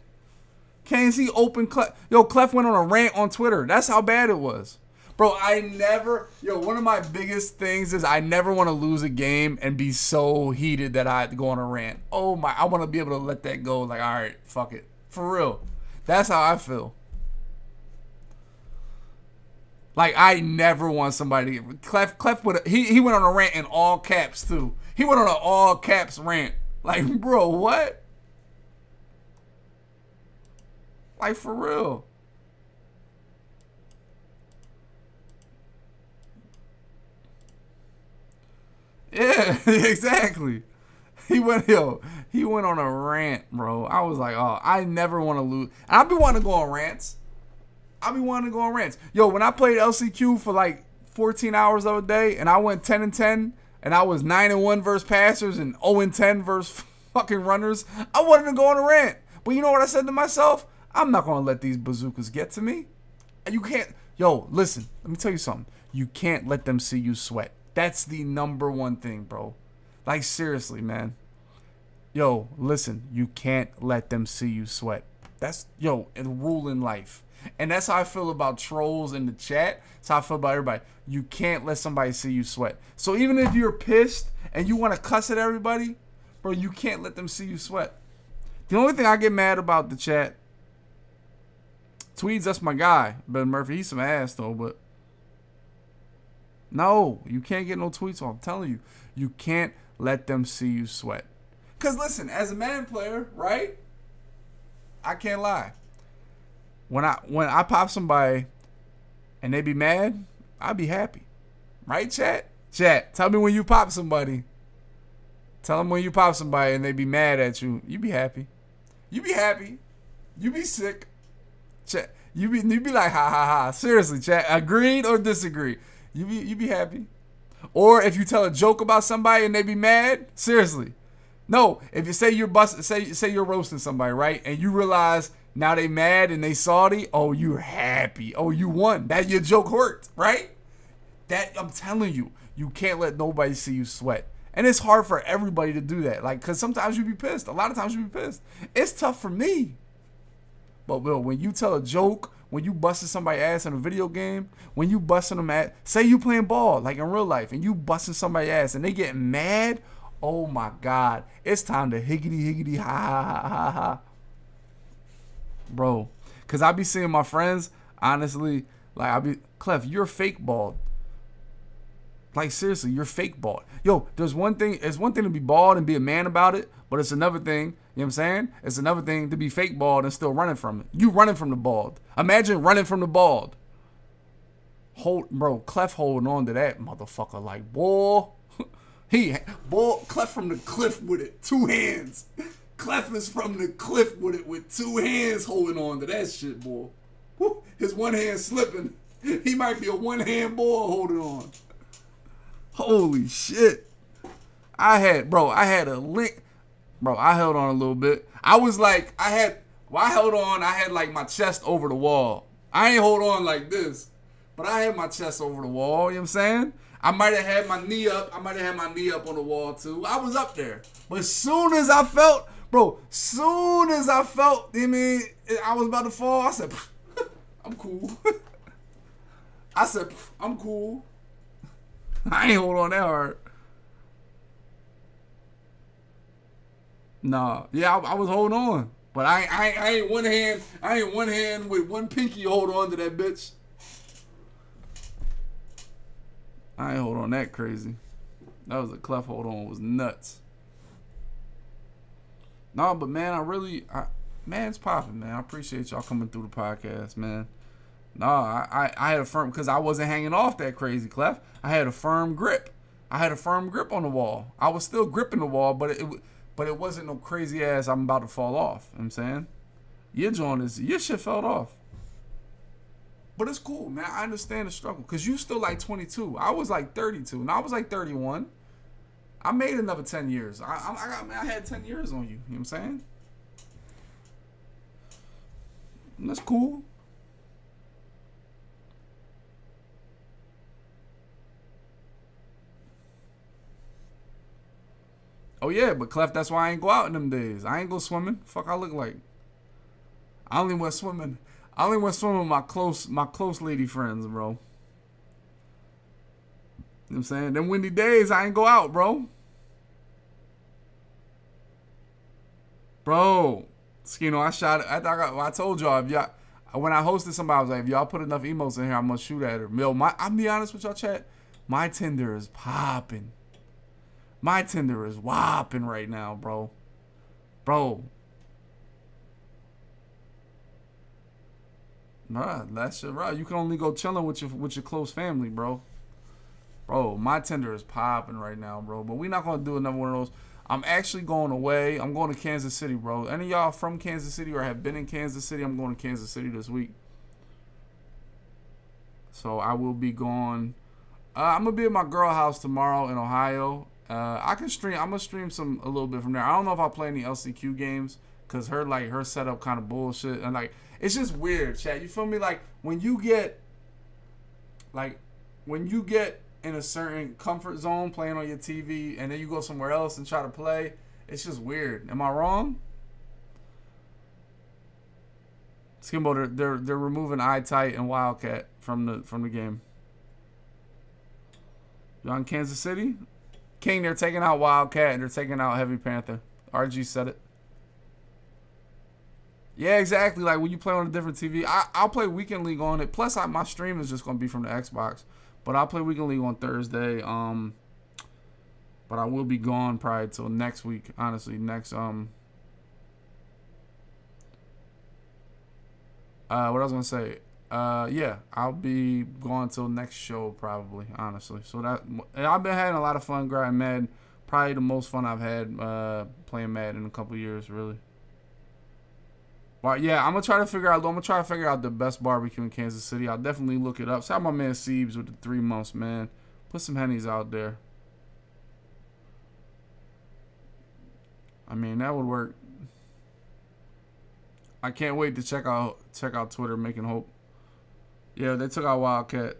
Can't see open Clef. Yo, Clef went on a rant on Twitter. That's how bad it was. Bro, I never, yo, one of my biggest things is I never want to lose a game and be so heated that I go on a rant. Oh my, I want to be able to let that go. Like, all right, fuck it. For real. That's how I feel. Like, I never want somebody to Clef, Clef, would, he, he went on a rant in all caps, too. He went on an all caps rant. Like, bro, what? Like, for real. Yeah, exactly. He went yo, he went on a rant, bro. I was like, oh, I never want to lose. And I be wanting to go on rants. I be wanting to go on rants. Yo, when I played LCQ for like 14 hours of a day, and I went 10 and 10, and I was 9 and 1 versus passers and 0 and 10 versus fucking runners, I wanted to go on a rant. But you know what I said to myself? I'm not gonna let these bazookas get to me. You can't. Yo, listen. Let me tell you something. You can't let them see you sweat. That's the number one thing, bro. Like seriously, man. Yo, listen, you can't let them see you sweat. That's yo, a rule in life. And that's how I feel about trolls in the chat. That's how I feel about everybody. You can't let somebody see you sweat. So even if you're pissed and you want to cuss at everybody, bro, you can't let them see you sweat. The only thing I get mad about the chat, Tweeds, that's my guy. Ben Murphy, he's some ass though, but no, you can't get no tweets on. I'm telling you, you can't let them see you sweat. Cause listen, as a man player, right? I can't lie. When I when I pop somebody and they be mad, I'll be happy. Right, chat? Chat, tell me when you pop somebody. Tell them when you pop somebody and they be mad at you. You be happy. You be happy. You be sick. Chat. You be you be like ha ha ha. Seriously, chat. Agreed or disagree? You be you be happy. Or if you tell a joke about somebody and they be mad, seriously. No, if you say you're bust say say you're roasting somebody, right? And you realize now they mad and they salty, oh you're happy. Oh, you won. That your joke hurt, right? That I'm telling you, you can't let nobody see you sweat. And it's hard for everybody to do that. Like, cause sometimes you be pissed. A lot of times you be pissed. It's tough for me. But Will, when you tell a joke when you busting somebody ass in a video game, when you busting them at, say you playing ball like in real life, and you busting somebody ass and they get mad, oh my god, it's time to higgity higgity ha ha ha ha ha, bro. Cause I be seeing my friends, honestly, like I be Clef, you're fake bald. Like seriously, you're fake bald. Yo, there's one thing. It's one thing to be bald and be a man about it, but it's another thing. You know what I'm saying? It's another thing to be fake bald and still running from it. You running from the bald. Imagine running from the bald. Hold, bro, Clef holding on to that motherfucker like boy. he boy, Clef from the cliff with it, two hands. Clef is from the cliff with it with two hands holding on to that shit, boy. Woo, his one hand slipping. He might be a one hand boy holding on. Holy shit. I had, bro, I had a link. Bro, I held on a little bit. I was like, I had, well, I held on, I had like my chest over the wall. I ain't hold on like this, but I had my chest over the wall, you know what I'm saying? I might have had my knee up. I might have had my knee up on the wall too. I was up there. But as soon as I felt, bro, soon as I felt, I mean, I was about to fall, I said, I'm cool. I said, I'm cool. I ain't hold on that hard. Nah, yeah, I, I was holding on, but I, I, I ain't one hand, I ain't one hand with one pinky hold on to that bitch. I ain't hold on that crazy. That was a Clef hold on was nuts. No, but man, I really, I, man, it's popping, man. I appreciate y'all coming through the podcast, man. No, I, I, I had a firm because I wasn't hanging off that crazy Clef. I had a firm grip. I had a firm grip on the wall. I was still gripping the wall, but it, but it wasn't no crazy ass. I'm about to fall off. You know I'm saying, your joint is your shit fell off. But it's cool, man. I understand the struggle because you still like 22. I was like 32, and I was like 31. I made another 10 years. I, I, I got, man, I had 10 years on you. You know what I'm saying? And that's cool. Oh yeah, but Clef, that's why I ain't go out in them days. I ain't go swimming. Fuck I look like. I only went swimming. I only went swimming with my close my close lady friends, bro. You know what I'm saying? Them windy days, I ain't go out, bro. Bro, Skino, I shot I thought I, I told y'all if y'all when I hosted somebody, I was like, if y'all put enough emotes in here, I'm gonna shoot at her. Yo, my I'm be honest with y'all, chat. My Tinder is popping. My Tinder is whopping right now, bro. Bro. Nah, that's right. You can only go chilling with your with your close family, bro. Bro, my Tinder is popping right now, bro. But we're not gonna do another one of those. I'm actually going away. I'm going to Kansas City, bro. Any y'all from Kansas City or have been in Kansas City? I'm going to Kansas City this week. So I will be going. Uh, I'm gonna be at my girl house tomorrow in Ohio. Uh, I can stream. I'm gonna stream some a little bit from there. I don't know if I'll play any LCQ games because her like her setup kind of bullshit and like it's just weird, chat. You feel me? Like when you get like when you get in a certain comfort zone playing on your TV and then you go somewhere else and try to play, it's just weird. Am I wrong? Skimbo, they're they're, they're removing I tight and Wildcat from the from the game. You on Kansas City? King, they're taking out Wildcat and they're taking out Heavy Panther. RG said it. Yeah, exactly. Like when you play on a different TV, I, I'll play Weekend League on it. Plus, I, my stream is just gonna be from the Xbox, but I'll play Weekend League on Thursday. Um, but I will be gone probably till next week. Honestly, next um. Uh, what I was gonna say. Uh, yeah, I'll be going till next show probably. Honestly, so that I've been having a lot of fun grinding Madden. Probably the most fun I've had uh, playing Madden a couple years, really. But yeah, I'm gonna try to figure out. I'm gonna try to figure out the best barbecue in Kansas City. I'll definitely look it up. Out my man Siebes with the three months, man. Put some hennies out there. I mean, that would work. I can't wait to check out check out Twitter making hope. Yeah, they took out Wildcat.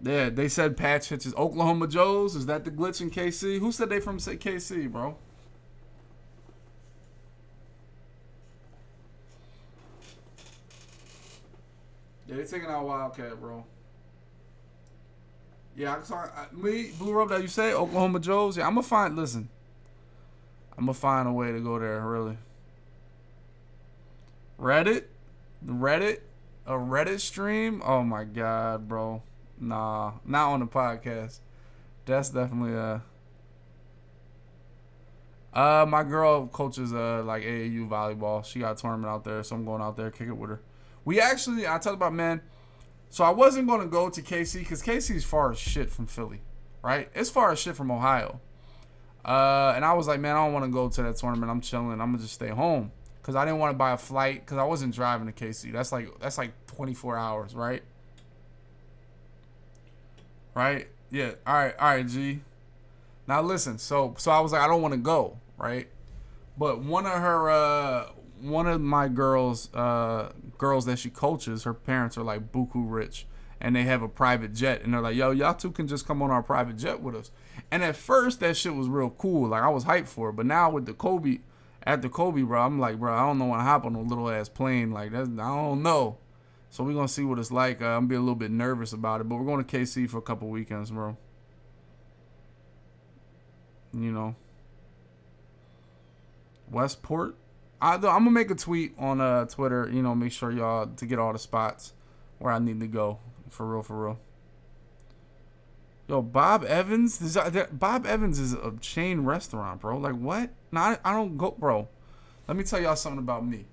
Yeah, they said patch hitches. Oklahoma Joe's. Is that the glitch in KC? Who said they from KC, bro? Yeah, they taking out Wildcat, bro. Yeah, I saw me Blue Rope that you say Oklahoma Joe's. Yeah, I'm gonna find. Listen, I'm gonna find a way to go there. Really. Reddit, Reddit, a Reddit stream? Oh my god, bro. Nah, not on the podcast. That's definitely a. Uh, my girl coaches uh like AAU volleyball. She got a tournament out there, so I'm going out there kick it with her. We actually, I talked about man. So I wasn't going to go to KC because KC's far as shit from Philly, right? It's far as shit from Ohio. Uh, and I was like, man, I don't want to go to that tournament. I'm chilling. I'm gonna just stay home because I didn't want to buy a flight because I wasn't driving to KC. That's like that's like 24 hours, right? Right? Yeah. All right. All right, G. Now listen. So so I was like, I don't want to go, right? But one of her uh one of my girls uh girls that she coaches, her parents are like buku rich and they have a private jet and they're like, yo, y'all two can just come on our private jet with us. And at first that shit was real cool. Like I was hyped for it. But now with the Kobe after Kobe, bro, I'm like, bro, I don't know when to hop on a little ass plane. Like that's I don't know. So we're gonna see what it's like. Uh, I'm gonna be a little bit nervous about it, but we're going to KC for a couple weekends, bro. You know. Westport. I, I'm gonna make a tweet on uh, Twitter. You know, make sure y'all to get all the spots where I need to go. For real, for real. Yo, Bob Evans. Bob Evans is a chain restaurant, bro. Like what? No, I, I don't go, bro. Let me tell y'all something about me.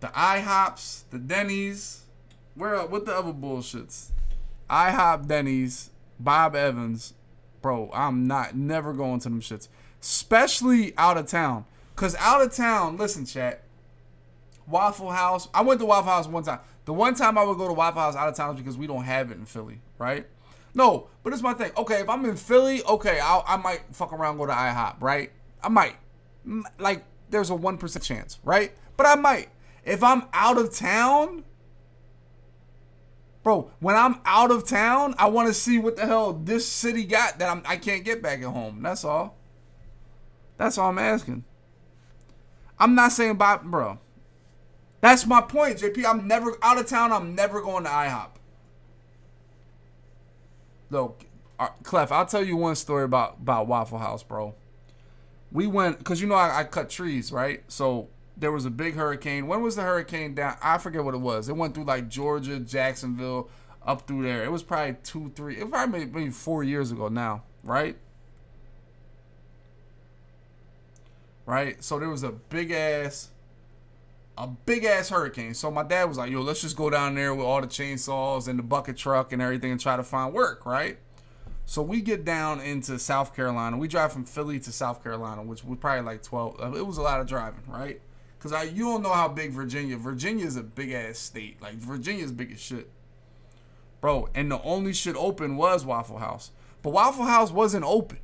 The IHOPs, the Denny's, where what the other bullshits? IHOP, Denny's, Bob Evans, bro. I'm not never going to them shits, especially out of town. Cause out of town, listen, chat. Waffle House. I went to Waffle House one time. The one time I would go to Waffle House out of town is because we don't have it in Philly, right? No, but it's my thing. Okay, if I'm in Philly, okay, I'll, I might fuck around, go to IHOP, right? I might. Like, there's a 1% chance, right? But I might. If I'm out of town, bro, when I'm out of town, I want to see what the hell this city got that I'm, I can't get back at home. That's all. That's all I'm asking. I'm not saying bro. That's my point, JP. I'm never out of town. I'm never going to IHOP. Uh, Clef, I'll tell you one story about about Waffle House, bro. We went because you know I, I cut trees, right? So there was a big hurricane. When was the hurricane down? I forget what it was. It went through like Georgia, Jacksonville, up through there. It was probably two, three. It probably maybe four years ago now, right? Right. So there was a big ass, a big ass hurricane. So my dad was like, "Yo, let's just go down there with all the chainsaws and the bucket truck and everything and try to find work." Right. So we get down into South Carolina. We drive from Philly to South Carolina, which was probably like 12. Uh, it was a lot of driving, right? Cause I you don't know how big Virginia. Virginia is a big ass state. Like Virginia's big as shit, bro. And the only shit open was Waffle House. But Waffle House wasn't open,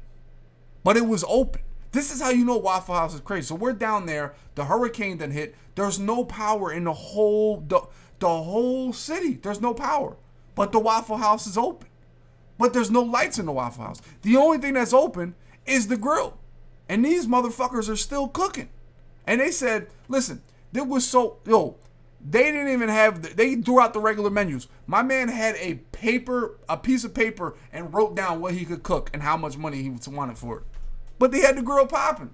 but it was open. This is how you know Waffle House is crazy. So we're down there. The hurricane then hit. There's no power in the whole the, the whole city. There's no power, but the Waffle House is open. But there's no lights in the Waffle House. The only thing that's open is the grill, and these motherfuckers are still cooking. And they said, listen, it was so yo, they didn't even have they threw out the regular menus. My man had a paper, a piece of paper, and wrote down what he could cook and how much money he wanted for it. But they had the grill popping.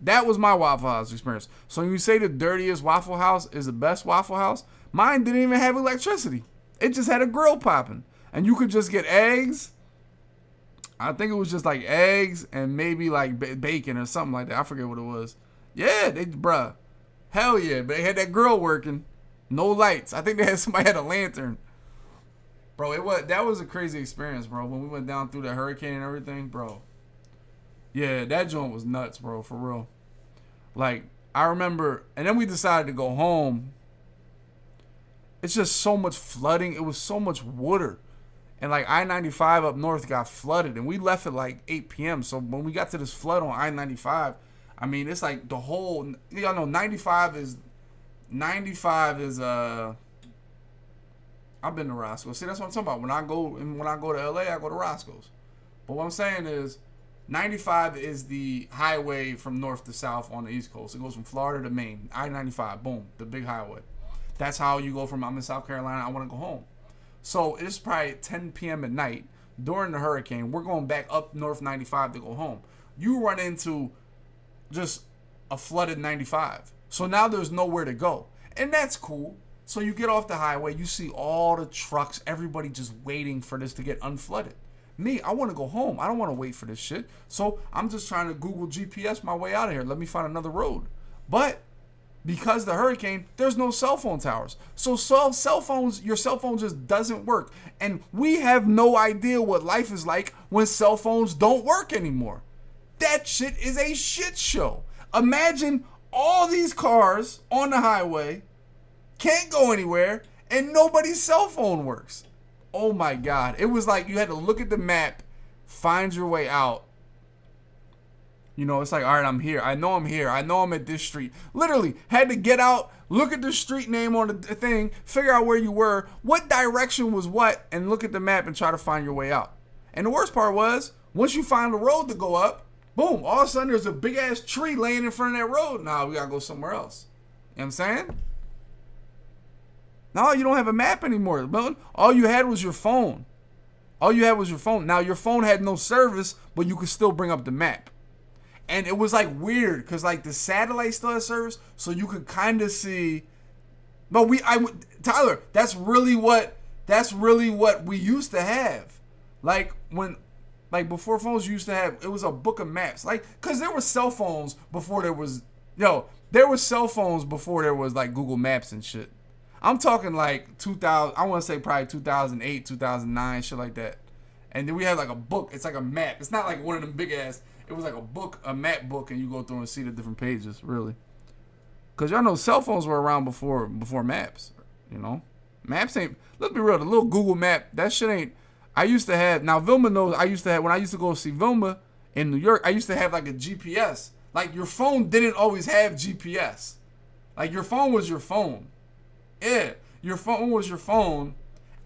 That was my Waffle House experience. So when you say the dirtiest Waffle House is the best Waffle House, mine didn't even have electricity. It just had a grill popping. And you could just get eggs. I think it was just like eggs and maybe like bacon or something like that. I forget what it was. Yeah, they bruh. Hell yeah, but they had that grill working. No lights. I think they had somebody had a lantern. Bro, it was that was a crazy experience, bro. When we went down through the hurricane and everything, bro. Yeah, that joint was nuts, bro, for real. Like, I remember and then we decided to go home. It's just so much flooding. It was so much water. And like I 95 up north got flooded and we left at like 8 p.m. So when we got to this flood on I 95, I mean, it's like the whole. Y'all know, ninety five is, ninety five is uh. I've been to Roscoe. See, that's what I'm talking about. When I go and when I go to LA, I go to Roscoe's. But what I'm saying is, 95 is the highway from north to south on the East Coast. It goes from Florida to Maine. I-95, boom, the big highway. That's how you go from I'm in South Carolina. I want to go home. So it's probably 10 p.m. at night during the hurricane. We're going back up North 95 to go home. You run into just a flooded 95. So now there's nowhere to go. And that's cool. So you get off the highway, you see all the trucks, everybody just waiting for this to get unflooded. Me, I want to go home. I don't want to wait for this shit. So I'm just trying to Google GPS my way out of here. Let me find another road. But because the hurricane, there's no cell phone towers. So cell, cell phones, your cell phone just doesn't work. And we have no idea what life is like when cell phones don't work anymore. That shit is a shit show. Imagine all these cars on the highway can't go anywhere and nobody's cell phone works. Oh my god. It was like you had to look at the map, find your way out, you know, it's like, all right, I'm here. I know I'm here. I know I'm at this street. Literally, had to get out, look at the street name on the thing, figure out where you were, what direction was what, and look at the map and try to find your way out. And the worst part was, once you find the road to go up, boom, all of a sudden there's a big ass tree laying in front of that road. Now we gotta go somewhere else. You know what I'm saying? No, you don't have a map anymore. All you had was your phone. All you had was your phone. Now your phone had no service, but you could still bring up the map and it was like weird because like the satellite still had service, so you could kind of see. But we, I, Tyler, that's really what that's really what we used to have. Like when, like before phones used to have, it was a book of maps. Like, cause there were cell phones before there was, yo, there were cell phones before there was like Google Maps and shit. I'm talking like 2000. I want to say probably 2008, 2009, shit like that. And then we had like a book. It's like a map. It's not like one of them big ass it was like a book, a map book, and you go through and see the different pages, really. Cause y'all know cell phones were around before before maps. You know, maps ain't. Let's be real. The little Google map, that shit ain't. I used to have. Now Vilma knows. I used to have when I used to go see Vilma in New York. I used to have like a GPS. Like your phone didn't always have GPS. Like your phone was your phone. Yeah, your phone was your phone,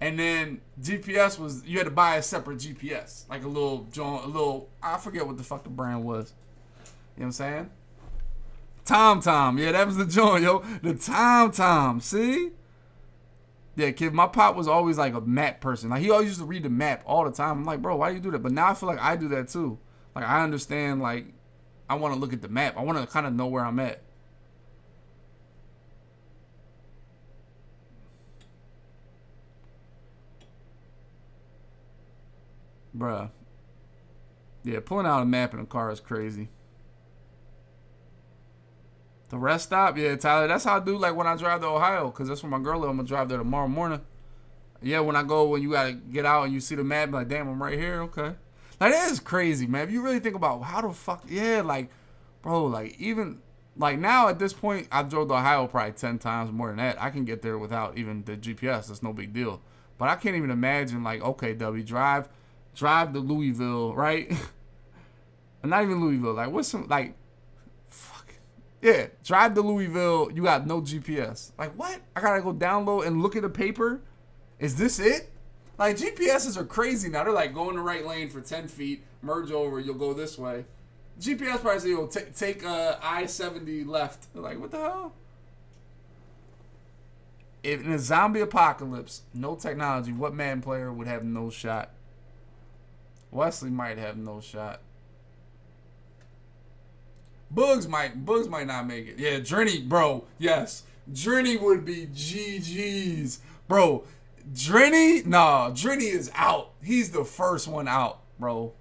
and then GPS was you had to buy a separate GPS, like a little John, a little I forget what the fuck the brand was. You know what I'm saying? Tom Tom, yeah, that was the joint, yo. The Tom Tom, see? Yeah, kid, my pop was always like a map person. Like he always used to read the map all the time. I'm like, bro, why do you do that? But now I feel like I do that too. Like I understand, like I want to look at the map. I want to kind of know where I'm at. Bruh. Yeah, pulling out a map in a car is crazy. The rest stop, yeah, Tyler. That's how I do like when I drive to Ohio, cause that's where my girl live. I'm gonna drive there tomorrow morning. Yeah, when I go, when you gotta get out and you see the map, like, damn, I'm right here. Okay, like that is crazy, man. If you really think about how the fuck, yeah, like, bro, like even like now at this point, I drove to Ohio probably ten times more than that. I can get there without even the GPS. That's no big deal. But I can't even imagine like, okay, W, drive drive to Louisville, right? Not even Louisville. Like, what's some like? Fuck. Yeah, drive to Louisville. You got no GPS. Like, what? I gotta go download and look at a paper. Is this it? Like GPSs are crazy now. They're like go in the right lane for ten feet, merge over, you'll go this way. GPS probably say, "Yo, t- take uh, I seventy left." They're like, what the hell? If in a zombie apocalypse, no technology, what man player would have no shot? Wesley might have no shot. Bugs might Bugs might not make it. Yeah, Drenny, bro. Yes. Drenny would be GG's. Bro, Drenny, nah, Drenny is out. He's the first one out, bro.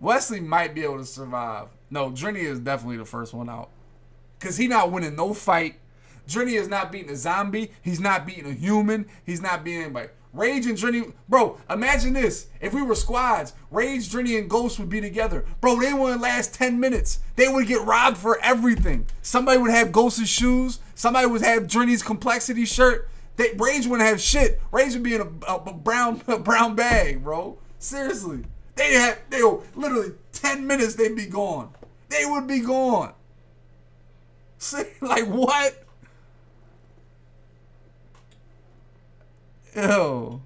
Wesley might be able to survive. No, Drenny is definitely the first one out. Cause he not winning no fight. Drenny is not beating a zombie. He's not beating a human. He's not beating anybody. Rage and Drenny, bro, imagine this. If we were squads, Rage, Drenny, and Ghost would be together. Bro, they wouldn't last 10 minutes. They would get robbed for everything. Somebody would have Ghost's shoes. Somebody would have Drenny's complexity shirt. They, Rage wouldn't have shit. Rage would be in a, a, a brown a brown bag, bro. Seriously. They had, they were literally 10 minutes, they'd be gone. They would be gone. See, like what? Ew.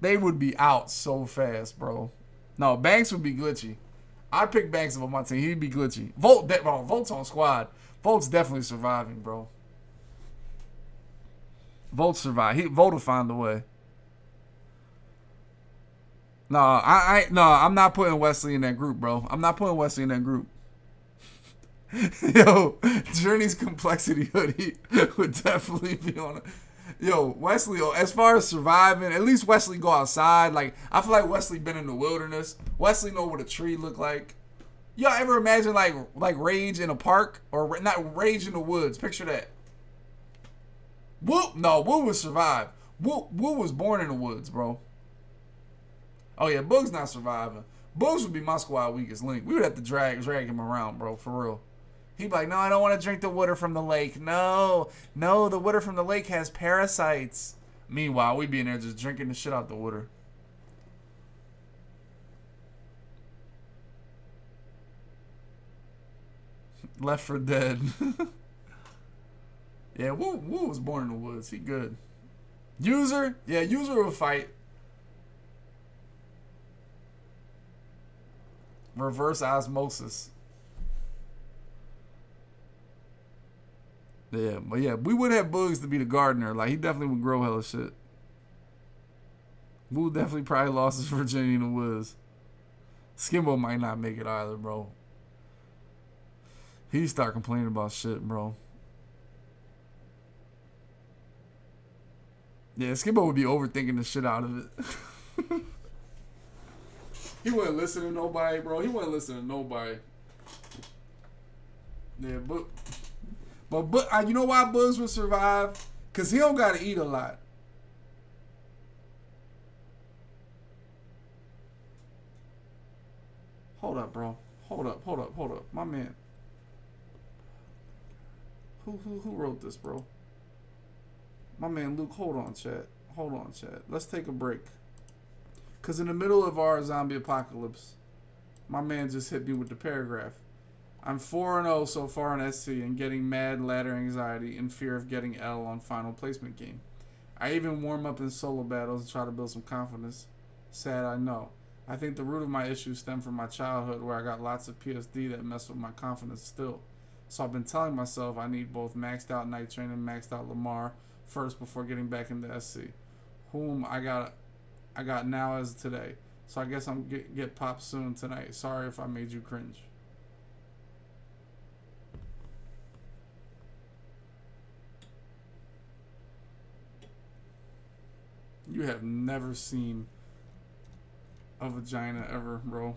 They would be out so fast, bro. No, Banks would be glitchy. I'd pick Banks on my team. He'd be glitchy. Volt, de- bro, Volt's on squad. Volt's definitely surviving, bro. Volt survive. He Volt will find a way. No, I, I no, I'm not putting Wesley in that group, bro. I'm not putting Wesley in that group. Yo, Drenny's complexity hoodie would definitely be on it. Yo, Wesley, as far as surviving, at least Wesley go outside. Like, I feel like Wesley been in the wilderness. Wesley know what a tree look like. Y'all ever imagine like like rage in a park or not rage in the woods? Picture that. Whoop, no, Woo would survive. Woo, Woo was born in the woods, bro. Oh yeah, Boog's not surviving. Boogs would be my squad weakest link. We would have to drag drag him around, bro, for real. He'd be like, no, I don't want to drink the water from the lake. No, no, the water from the lake has parasites. Meanwhile, we'd be in there just drinking the shit out the water. Left for dead. yeah, Woo, Woo was born in the woods. He good. User, yeah, user will fight. Reverse osmosis. Yeah, but yeah, we would have Bugs to be the gardener. Like he definitely would grow hella shit. Woo definitely probably lost his virginity in the woods. Skimbo might not make it either, bro. He start complaining about shit, bro. Yeah, Skimbo would be overthinking the shit out of it. he wouldn't listen to nobody, bro. He wouldn't listen to nobody. Yeah, but but but uh, you know why Bugs would survive? Cause he don't gotta eat a lot. Hold up, bro. Hold up, hold up, hold up. My man. Who who who wrote this, bro? My man Luke, hold on, chat. Hold on, chat. Let's take a break. Cause in the middle of our zombie apocalypse, my man just hit me with the paragraph. I'm 4 0 so far in SC and getting mad ladder anxiety and fear of getting L on final placement game. I even warm up in solo battles and try to build some confidence. Sad, I know. I think the root of my issues stem from my childhood where I got lots of PSD that mess with my confidence still. So I've been telling myself I need both maxed out Night Train and maxed out Lamar first before getting back into SC, whom I got I got now as today. So I guess I'm get get popped soon tonight. Sorry if I made you cringe. You have never seen a vagina ever, bro.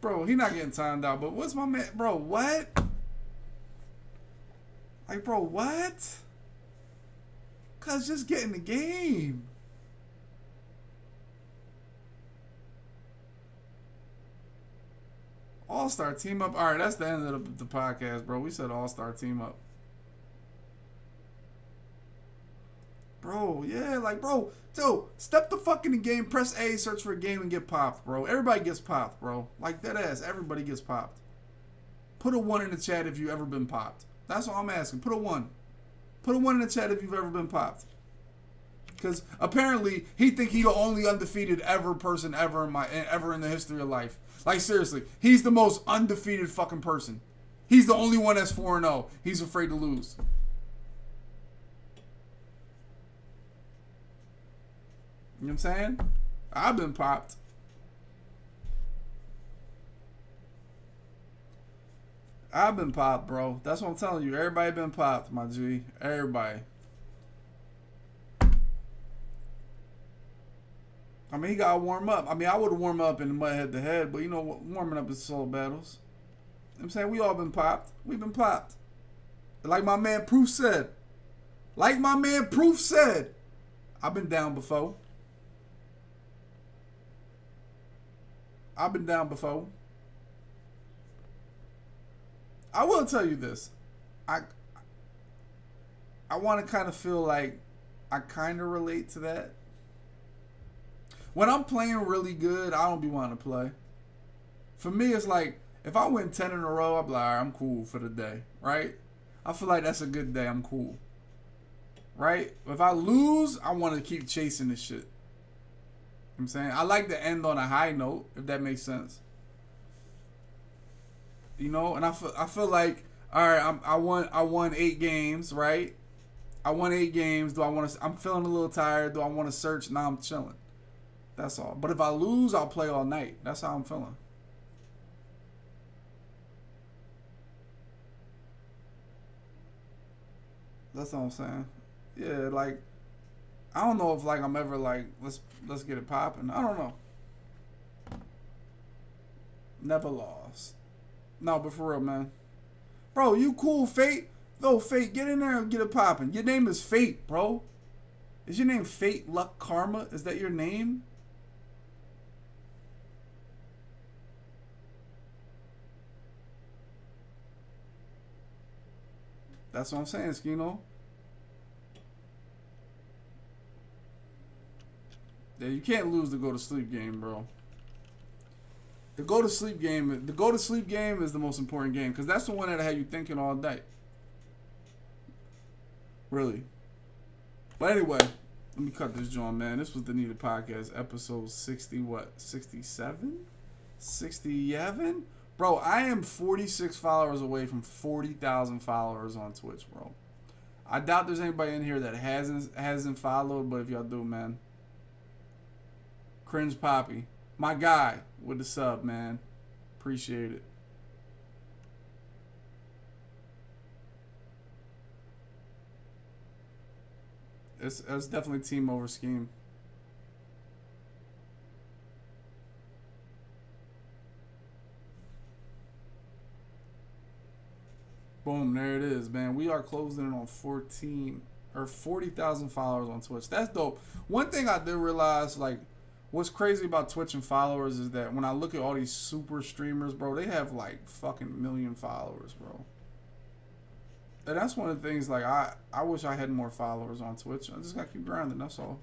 Bro, he not getting timed out, but what's my man? Bro, what? Like, bro, what? Cause just get in the game. All star team up. All right, that's the end of the, the podcast, bro. We said all star team up. Bro, yeah, like, bro, so step the fuck in the game, press A, search for a game, and get popped, bro. Everybody gets popped, bro. Like that ass, everybody gets popped. Put a one in the chat if you've ever been popped. That's all I'm asking. Put a one. Put a one in the chat if you've ever been popped. Because apparently he think he the only undefeated ever person ever in my ever in the history of life. Like seriously, he's the most undefeated fucking person. He's the only one that's 4 0. He's afraid to lose. You know what I'm saying? I've been popped. I've been popped, bro. That's what I'm telling you. Everybody been popped, my G. Everybody. I mean, he got to warm up. I mean, I would warm up in the mud head to head, but you know, what warming up is solo battles. You know I'm saying we all been popped. We've been popped. Like my man Proof said. Like my man Proof said. I've been down before. I've been down before. I will tell you this. I I want to kind of feel like I kind of relate to that. When I'm playing really good, I don't be wanting to play. For me, it's like if I win 10 in a row, I'm like, right, I'm cool for the day, right? I feel like that's a good day. I'm cool. Right? If I lose, I want to keep chasing this shit. I'm saying I like to end on a high note, if that makes sense. You know, and I feel, I feel like all right, I'm, I won I won eight games, right? I won eight games. Do I want to? I'm feeling a little tired. Do I want to search? Now I'm chilling. That's all. But if I lose, I'll play all night. That's how I'm feeling. That's all I'm saying. Yeah, like I don't know if like I'm ever like let's let's get it popping. I don't know. Never lost. No, but for real, man. Bro, you cool, Fate? Yo, Fate, get in there and get it popping. Your name is Fate, bro. Is your name Fate Luck Karma? Is that your name? That's what I'm saying, Skino. You can't lose the go to sleep game, bro. The go to sleep game, the go to sleep game is the most important game because that's the one that had you thinking all day. Really. But anyway, let me cut this joint, man. This was the Need It Podcast, episode 60, what, 67? 67? Bro, I am 46 followers away from 40,000 followers on Twitch, bro. I doubt there's anybody in here that hasn't hasn't followed, but if y'all do, man. Cringe Poppy. My guy with the sub, man. Appreciate it. It's, it's definitely team over scheme. Boom, there it is, man. We are closing in on 14 or 40,000 followers on Twitch. That's dope. One thing I did realize, like, what's crazy about Twitch and followers is that when I look at all these super streamers, bro, they have like fucking million followers, bro. And that's one of the things, like, I, I wish I had more followers on Twitch. I just gotta keep grinding, that's all.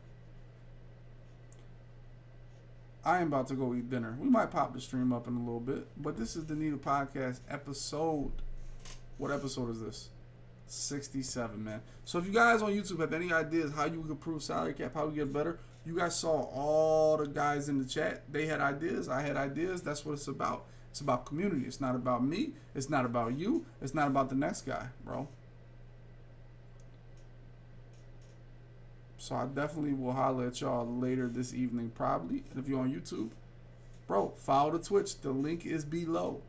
I am about to go eat dinner. We might pop the stream up in a little bit, but this is the Need It Podcast episode what episode is this? 67, man. So if you guys on YouTube have any ideas how you can improve salary cap, how we get better, you guys saw all the guys in the chat. They had ideas. I had ideas. That's what it's about. It's about community. It's not about me. It's not about you. It's not about the next guy, bro. So I definitely will holler at y'all later this evening, probably. And if you're on YouTube, bro, follow the Twitch. The link is below.